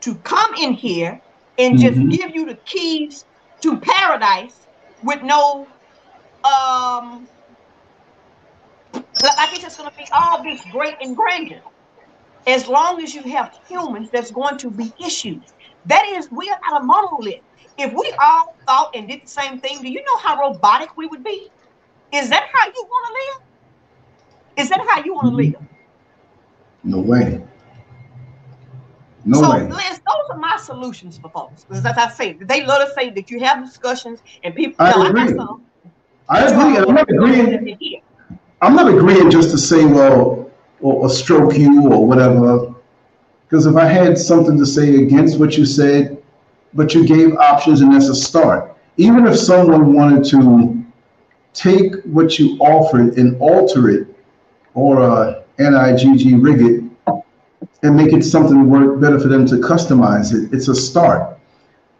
to come in here and just Mhm. give you the keys to paradise with no um like like it's just gonna be all this great and grandeur. As long as you have humans, there's going to be issues. That is, we are not a monolith. If we all thought and did the same thing, do you know how robotic we would be? Is that how you want to live? Is that how you want to Mhm. live? no way. No so, way. Liz, those are my solutions for folks. Because as I say, they love to say that you have discussions and people. I I agree. got some. I agree. I'm not agreeing. I'm not agreeing just to say, well, or, or stroke you or whatever. Because if I had something to say against what you said, but you gave options and that's a start. Even if someone wanted to take what you offered and alter it or uh, NIGG rig it and make it something work better for them to customize it, it's a start.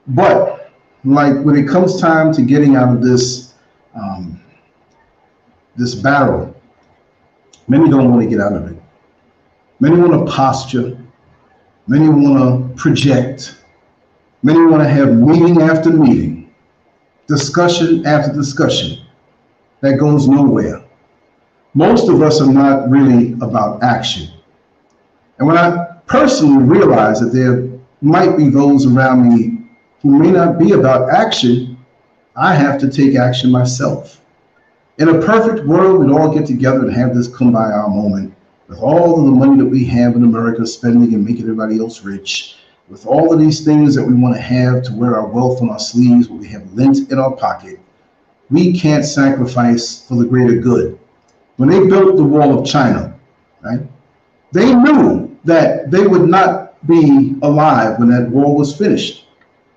But like when it comes time to getting out of this, um, this barrel, many don't want to get out of it. Many want to posture. Many want to project. Many want to have meeting after meeting, discussion after discussion that goes nowhere. Most of us are not really about action. And when I personally realize that there might be those around me who may not be about action, I have to take action myself. In a perfect world, we'd all get together and have this kumbaya moment with all of the money that we have in America spending and making everybody else rich, with all of these things that we want to have to wear our wealth on our sleeves, where we have lint in our pocket. We can't sacrifice for the greater good. When they built the wall of China, right, they knew that they would not be alive when that wall was finished.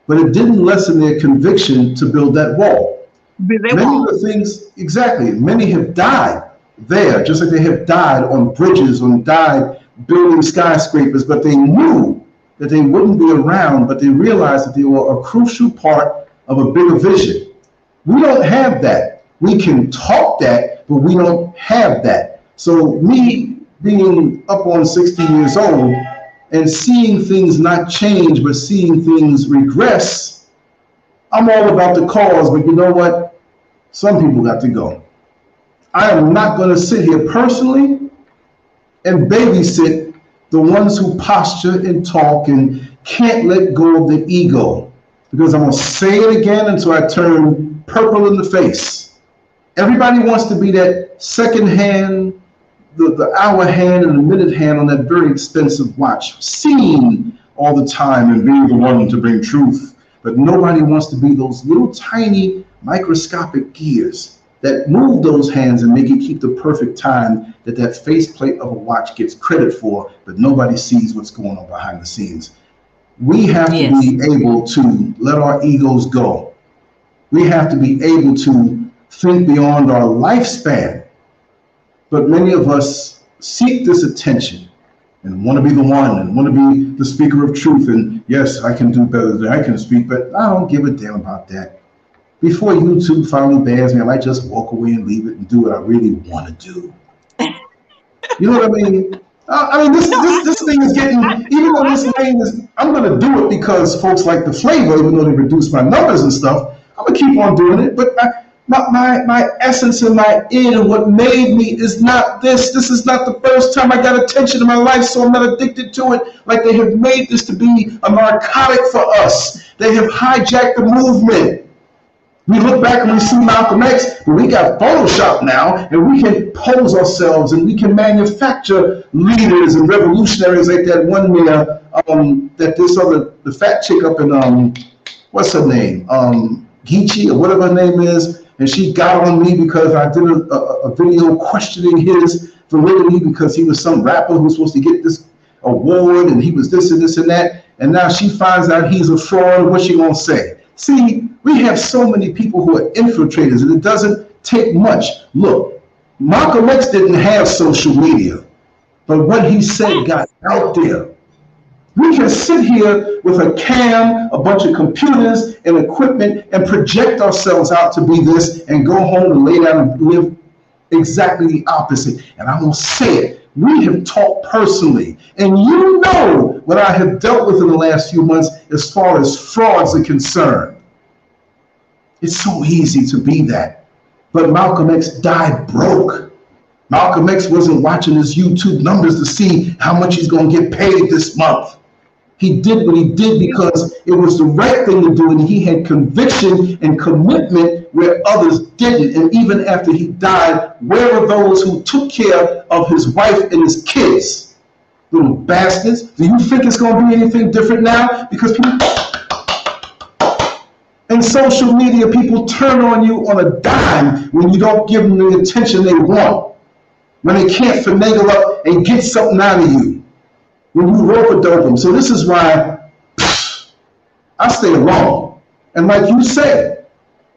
But it didn't lessen their conviction to build that wall. They Many won't. of the things, exactly, many have died there, just like they have died on bridges, on died building skyscrapers, but they knew that they wouldn't be around, but they realized that they were a crucial part of a bigger vision. We don't have that. We can talk that, but we don't have that. So me being up on 60 years old and seeing things not change, but seeing things regress, I'm all about the cause, but you know what? Some people got to go. I am not going to sit here personally and babysit the ones who posture and talk and can't let go of the ego. Because I'm going to say it again until I turn purple in the face. Everybody wants to be that second hand, the, the hour hand and the minute hand on that very expensive watch, seen all the time and being the one to bring truth. But nobody wants to be those little tiny microscopic gears that move those hands and make it keep the perfect time that that faceplate of a watch gets credit for, but nobody sees what's going on behind the scenes. We have yes. to be able to let our egos go. We have to be able to think beyond our lifespan. But many of us seek this attention and want to be the one and want to be the speaker of truth. And yes, I can do better than I can speak, but I don't give a damn about that before YouTube finally bans me, I might just walk away and leave it and do what I really want to do. (laughs) you know what I mean? I mean, this, this this thing is getting, even though this name is, I'm going to do it because folks like the flavor, even though they reduce my numbers and stuff. I'm to keep on doing it. But my, my, my essence and my in, what made me is not this. This is not the first time I got attention in my life, so I'm not addicted to it. Like they have made this to be a narcotic for us. They have hijacked the movement. We look back and we see Malcolm X, but we got Photoshop now, and we can pose ourselves and we can manufacture leaders and revolutionaries like that one man, um, that this other, the fat chick up in, um, what's her name? Um, Geechee or whatever her name is. And she got on me because I did a, a, a video questioning his validity because he was some rapper who was supposed to get this award and he was this and this and that. And now she finds out he's a fraud. What's she gonna say? See, we have so many people who are infiltrators, and it doesn't take much. Look, Malcolm X didn't have social media, but what he said got out there. We can sit here with a cam, a bunch of computers and equipment, and project ourselves out to be this and go home and lay down and live exactly the opposite. And I'm going to say it. We have talked personally, and you know what I have dealt with in the last few months as far as frauds are concerned. It's so easy to be that. But Malcolm X died broke. Malcolm X wasn't watching his YouTube numbers to see how much he's going to get paid this month. He did what he did because it was the right thing to do, and he had conviction and commitment where others didn't. And even after he died, where were those who took care of his wife and his kids? Little bastards. Do you think it's going to be anything different now? Because people. In social media, people turn on you on a dime when you don't give them the attention they want. When they can't finagle up and get something out of you when you a dope them. So this is why I stay alone. And like you said,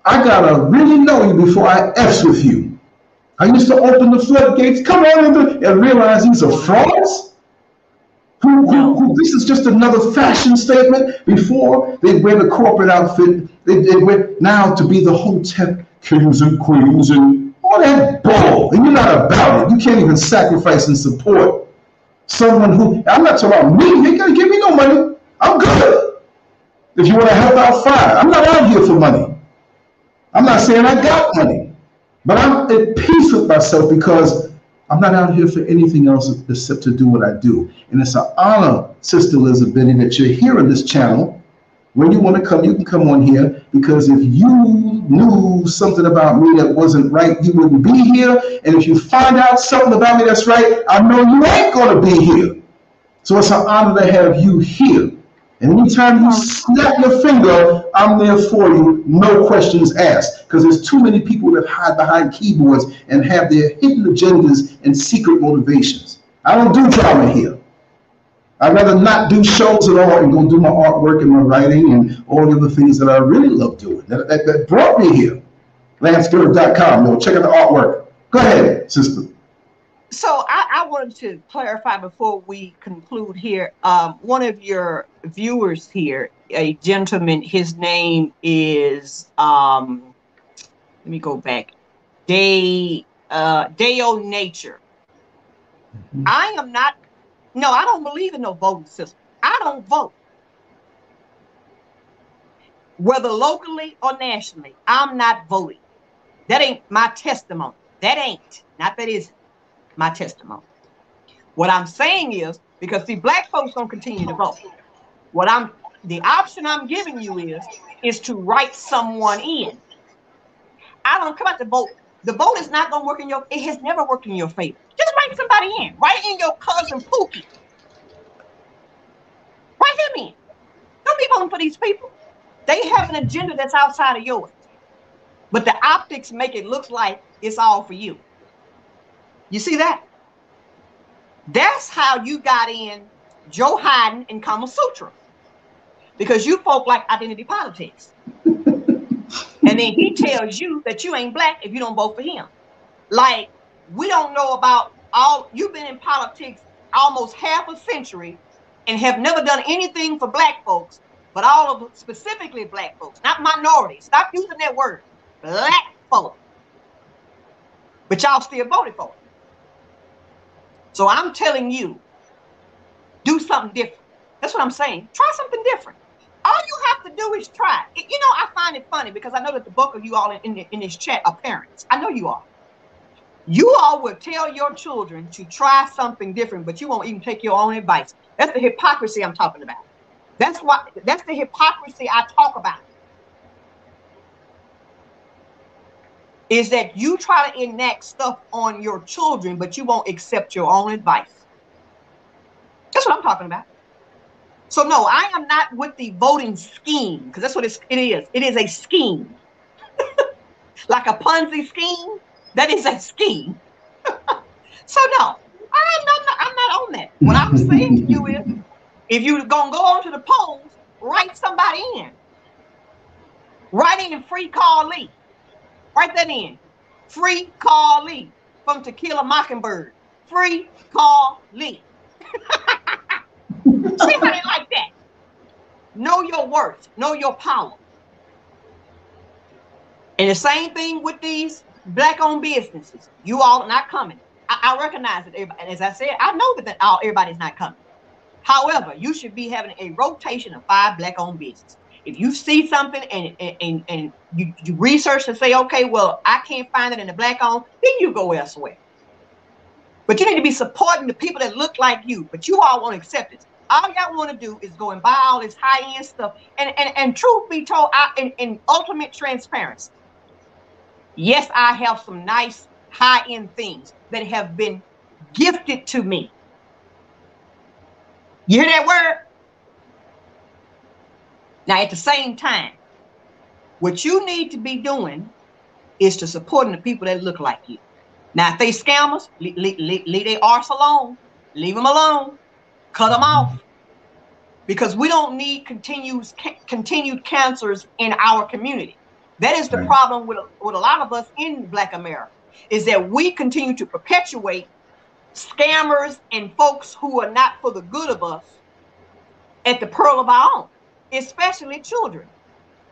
I gotta really know you before I F's with you. I used to open the floodgates, come on and realize these are frauds. Who, who, who, this is just another fashion statement. Before they wear the corporate outfit, they, they wear now to be the Hotep kings and queens and all that bull. And you're not about it. You can't even sacrifice and support someone who I'm not talking about me. He can't give me no money. I'm good. If you want to help out, fine. I'm not out here for money. I'm not saying I got money, but I'm at peace with myself because I'm not out here for anything else except to do what I do. And it's an honor, Sister Elizabeth, that you're here on this channel when you want to come, you can come on here because if you knew something about me that wasn't right, you wouldn't be here. And if you find out something about me that's right, I know you ain't going to be here. So it's an honor to have you here. And anytime you snap your finger, I'm there for you, no questions asked. Because there's too many people that hide behind keyboards and have their hidden agendas and secret motivations. I don't do drama here. I'd rather not do shows at all and go do my artwork and my writing and all the other things that I really love doing. That, that, that brought me here. LanceScurv.com. You know, check out the artwork. Go ahead, sister. so I, I, wanted to clarify before we conclude here. Um, one of your viewers here, a gentleman, his name is um, let me go back. Day uh Deo Nature. Mm-hmm. I am not no, I don't believe in no voting system. I don't vote. Whether locally or nationally, I'm not voting. That ain't my testimony. That ain't, not that isn't my testimony. What I'm saying is because see, black folks don't continue to vote. What I'm the option I'm giving you is is to write someone in. I don't come out to vote. The vote is not gonna work in your it has never worked in your favor. Write somebody in. Write in your cousin Pookie. Write him in. Don't be voting for these people. They have an agenda that's outside of yours. But the optics make it look like it's all for you. You see that? That's how you got in Joe Biden and Kama Sutra. Because you folk like identity politics. (laughs) and then he tells you that you ain't black if you don't vote for him. Like, we don't know about all, you've been in politics almost half a century and have never done anything for black folks, but all of specifically black folks, not minorities. Stop using that word. Black folk. But y'all still voted for it. So I'm telling you, do something different. That's what I'm saying. Try something different. All you have to do is try. You know, I find it funny because I know that the bulk of you all in, in, in this chat are parents. I know you are. You all will tell your children to try something different, but you won't even take your own advice. That's the hypocrisy I'm talking about. That's what that's the hypocrisy I talk about. is that you try to enact stuff on your children, but you won't accept your own advice. That's what I'm talking about. So no, I am not with the voting scheme because that's what it is. It is a scheme, (laughs) like a Ponzi scheme. That is a scheme. (laughs) so no, I'm not. I'm not on that. What I'm saying to you is, if you're gonna go on to the polls, write somebody in. Write in free call Lee. Write that in. Free call Lee from To Kill a Mockingbird. Free call Lee. They like that. Know your worth. Know your power. And the same thing with these black-owned businesses. You all are not coming. I, I recognize that. And as I said, I know that, all, everybody's not coming. However, you should be having a rotation of five black-owned businesses. If you see something and and and you, you research and say, okay, well, I can't find it in the black owned, then you go elsewhere. But you need to be supporting the people that look like you, but you all won't accept it. All y'all want to do is go and buy all this high-end stuff. And and, and truth be told, I in, in ultimate transparency, yes, I have some nice high-end things that have been gifted to me. You hear that word? Now, at the same time, what you need to be doing is to supporting the people that look like you. Now, if they scammers, leave, leave, leave their arse alone. Leave them alone. Cut them off. Because we don't need continued, continued cancers in our community. That is the right. problem with, with a lot of us in Black America, is that we continue to perpetuate scammers and folks who are not for the good of us at the pearl of our own especially children.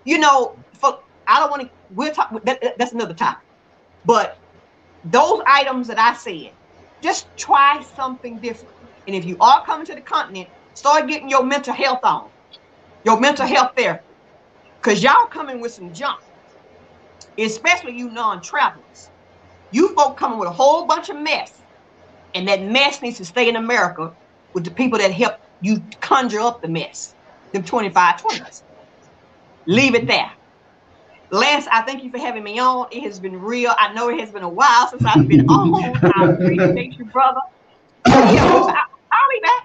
You know, for I don't want to. We'll talk. That, that's another topic. But those items that I said, just try something different. And if you are coming to the continent, start getting your mental health on, your mental health there, because y'all coming with some junk, especially you non-travelers. You folk coming with a whole bunch of mess, and that mess needs to stay in America with the people that help you conjure up the mess them 25 20s. Leave it there. Lance, I thank you for having me on. It has been real. I know it has been a while since I've been (laughs) on. I appreciate you, brother. Oh, yeah, I'll be back.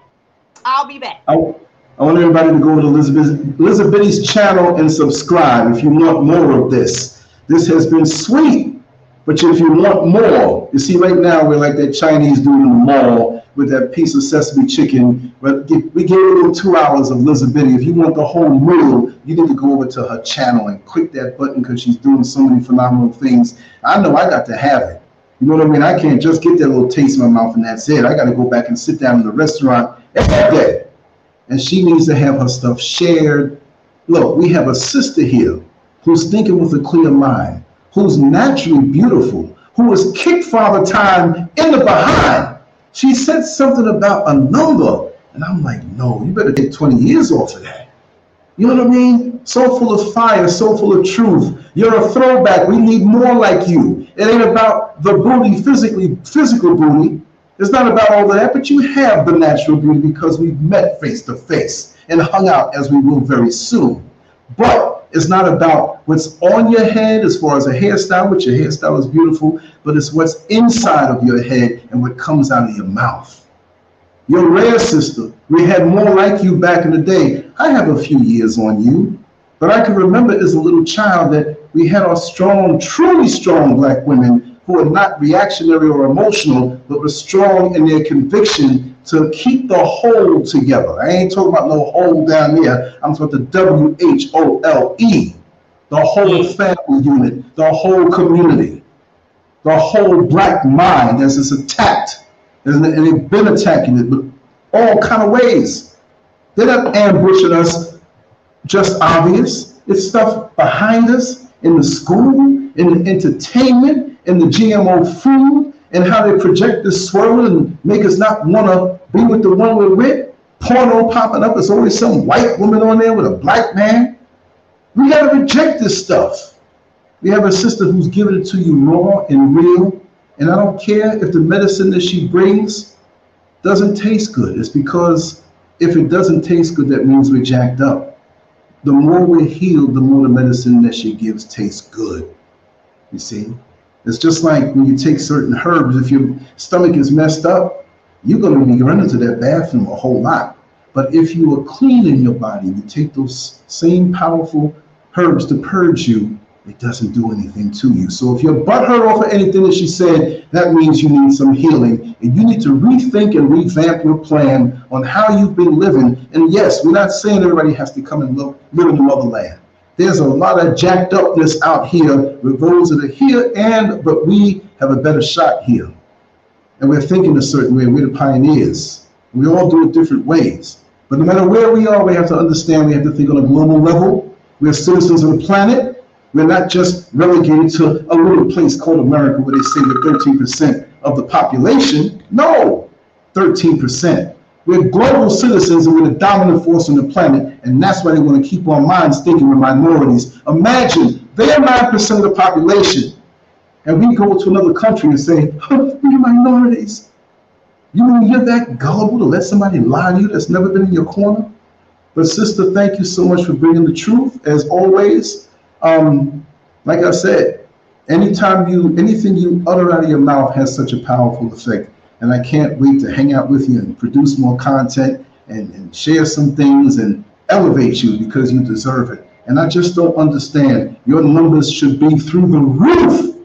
I'll be back. I, I want everybody to go to Elizabeth Elizabeth's channel and subscribe if you want more of this. This has been sweet, but if you want more, you see, right now we're like that Chinese dude in the mall with that piece of sesame chicken. But we gave little two hours of Elizabeth. If you want the whole meal, you need to go over to her channel and click that button because she's doing so many phenomenal things. I know I got to have it. You know what I mean? I can't just get that little taste in my mouth and that's it. I got to go back and sit down in the restaurant every day. And she needs to have her stuff shared. Look, we have a sister here who's thinking with a clear mind, who's naturally beautiful, who was kicked father time in the behind. She said something about a number. And I'm like, no, you better take 20 years off of that. You know what I mean? So full of fire, so full of truth. You're a throwback. We need more like you. It ain't about the booty, physically, physical booty. It's not about all that, but you have the natural beauty because we've met face to face and hung out as we will very soon. But it's not about what's on your head as far as a hairstyle, which your hairstyle is beautiful, but it's what's inside of your head and what comes out of your mouth. You're rare, sister. We had more like you back in the day. I have a few years on you, but I can remember as a little child that we had our strong, truly strong black women who were not reactionary or emotional, but were strong in their conviction to keep the whole together. I ain't talking about no hole down there. I'm talking the W H O L E, the whole mm. family unit, the whole community, the whole black mind as it's attacked and they've been attacking it, but all kind of ways. They're not ambushing us just obvious. It's stuff behind us in the school, in the entertainment, in the GMO food, and how they project this swirl and make us not want to be with the one we're with. Porno popping up. There's always some white woman on there with a black man. We got to reject this stuff. We have a sister who's giving it to you raw and real and I don't care if the medicine that she brings doesn't taste good. It's because if it doesn't taste good, that means we're jacked up. The more we're healed, the more the medicine that she gives tastes good. You see? It's just like when you take certain herbs, if your stomach is messed up, you're going to be running to that bathroom a whole lot. But if you are clean in your body, you take those same powerful herbs to purge you, it doesn't do anything to you. So if you're butthurt off of anything that she said, that means you need some healing. And you need to rethink and revamp your plan on how you've been living. And yes, we're not saying everybody has to come and live, live in the motherland. There's a lot of jacked upness out here with those that are here, and but we have a better shot here. And we're thinking a certain way. We're the pioneers. We all do it different ways. But no matter where we are, we have to understand we have to think on a global level. We're citizens of the planet we're not just relegated to a little place called America where they say that 13% of the population. No, 13%. We're global citizens and we're the dominant force on the planet, and that's why they want to keep our minds thinking we're minorities. Imagine they're 9% of the population, and we go to another country and say, we're minorities. You mean you're that gullible to let somebody lie to you that's never been in your corner? But sister, thank you so much for bringing the truth, as always. Um, like I said, anytime you anything you utter out of your mouth has such a powerful effect. And I can't wait to hang out with you and produce more content and, and share some things and elevate you because you deserve it. And I just don't understand. Your numbers should be through the roof.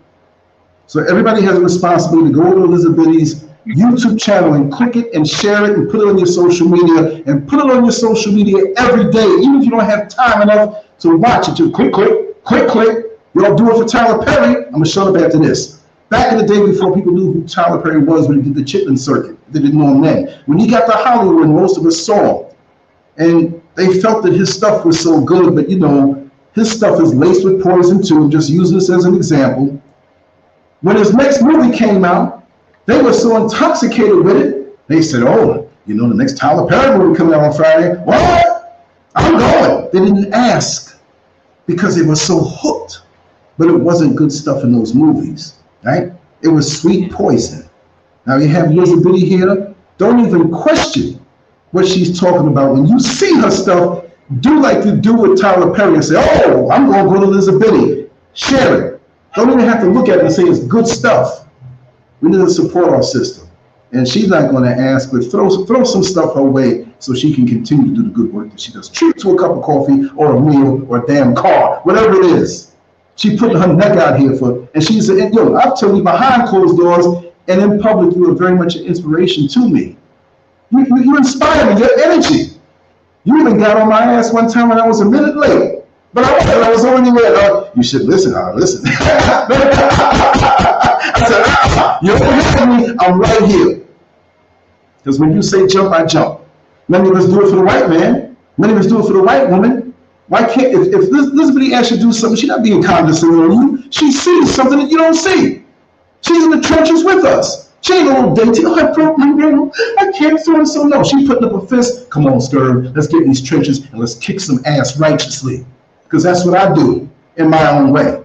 So everybody has a responsibility to go to Elizabeth's YouTube channel and click it and share it and put it on your social media and put it on your social media every day, even if you don't have time enough to watch it. Just click, click, Quick, quick. Y'all do it for Tyler Perry. I'm gonna shut up after this. Back in the day before people knew who Tyler Perry was when he did the Chitlin circuit, they didn't know him then. When he got to Hollywood, most of us saw him. And they felt that his stuff was so good, but you know, his stuff is laced with poison too. I'm just using this as an example. When his next movie came out, they were so intoxicated with it, they said, Oh, you know, the next Tyler Perry movie coming out on Friday. What? I'm going. They didn't ask because they were so hooked. But it wasn't good stuff in those movies, right? It was sweet poison. Now you have Elizabeth here. Don't even question what she's talking about. When you see her stuff, do like you do with Tyler Perry and say, oh, I'm going to go to Elizabeth. Share it. Don't even have to look at it and say it's good stuff. We need to support our sister. And she's not going to ask, but throw, throw some stuff her way so she can continue to do the good work that she does. Treat to a cup of coffee or a meal or a damn car, whatever it is. She putting her neck out here for, and she's, you yo. I'll tell you behind closed doors and in public, you are very much an inspiration to me. You, you, you inspire me, your energy. You even got on my ass one time when I was a minute late. But I, I was on you uh, you should listen, I listen. (laughs) I said, ah, you don't have me, I'm right here. Because when you say jump, I jump. Many of us do it for the white man. Many of us do it for the white woman. Why can't, if, if Elizabeth asks you to do something, she's not being condescending on you. She sees something that you don't see. She's in the trenches with us. She ain't a little dainty. Oh, I broke my nail. I can't so and so. No, she's putting up a fist. Come on, Stir. Let's get in these trenches and let's kick some ass righteously. Because that's what I do in my own way.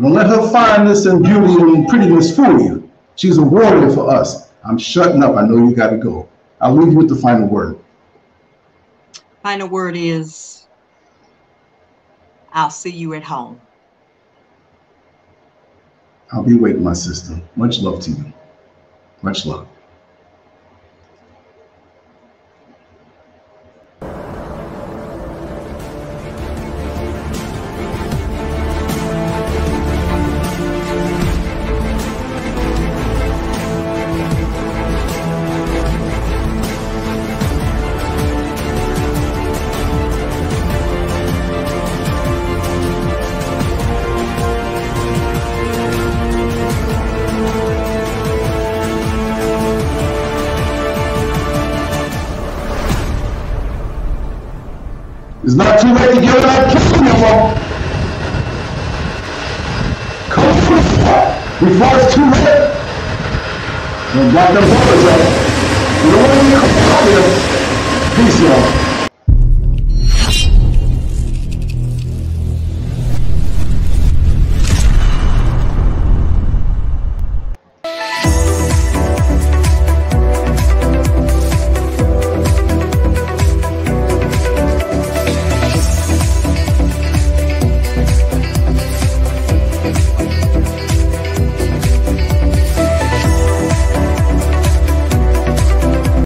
Don't let her fineness and beauty and prettiness fool you. She's a warrior for us. I'm shutting up. I know you got to go. I'll leave you with the final word. Final word is I'll see you at home. I'll be waiting, my sister. Much love to you. Much love. Don't them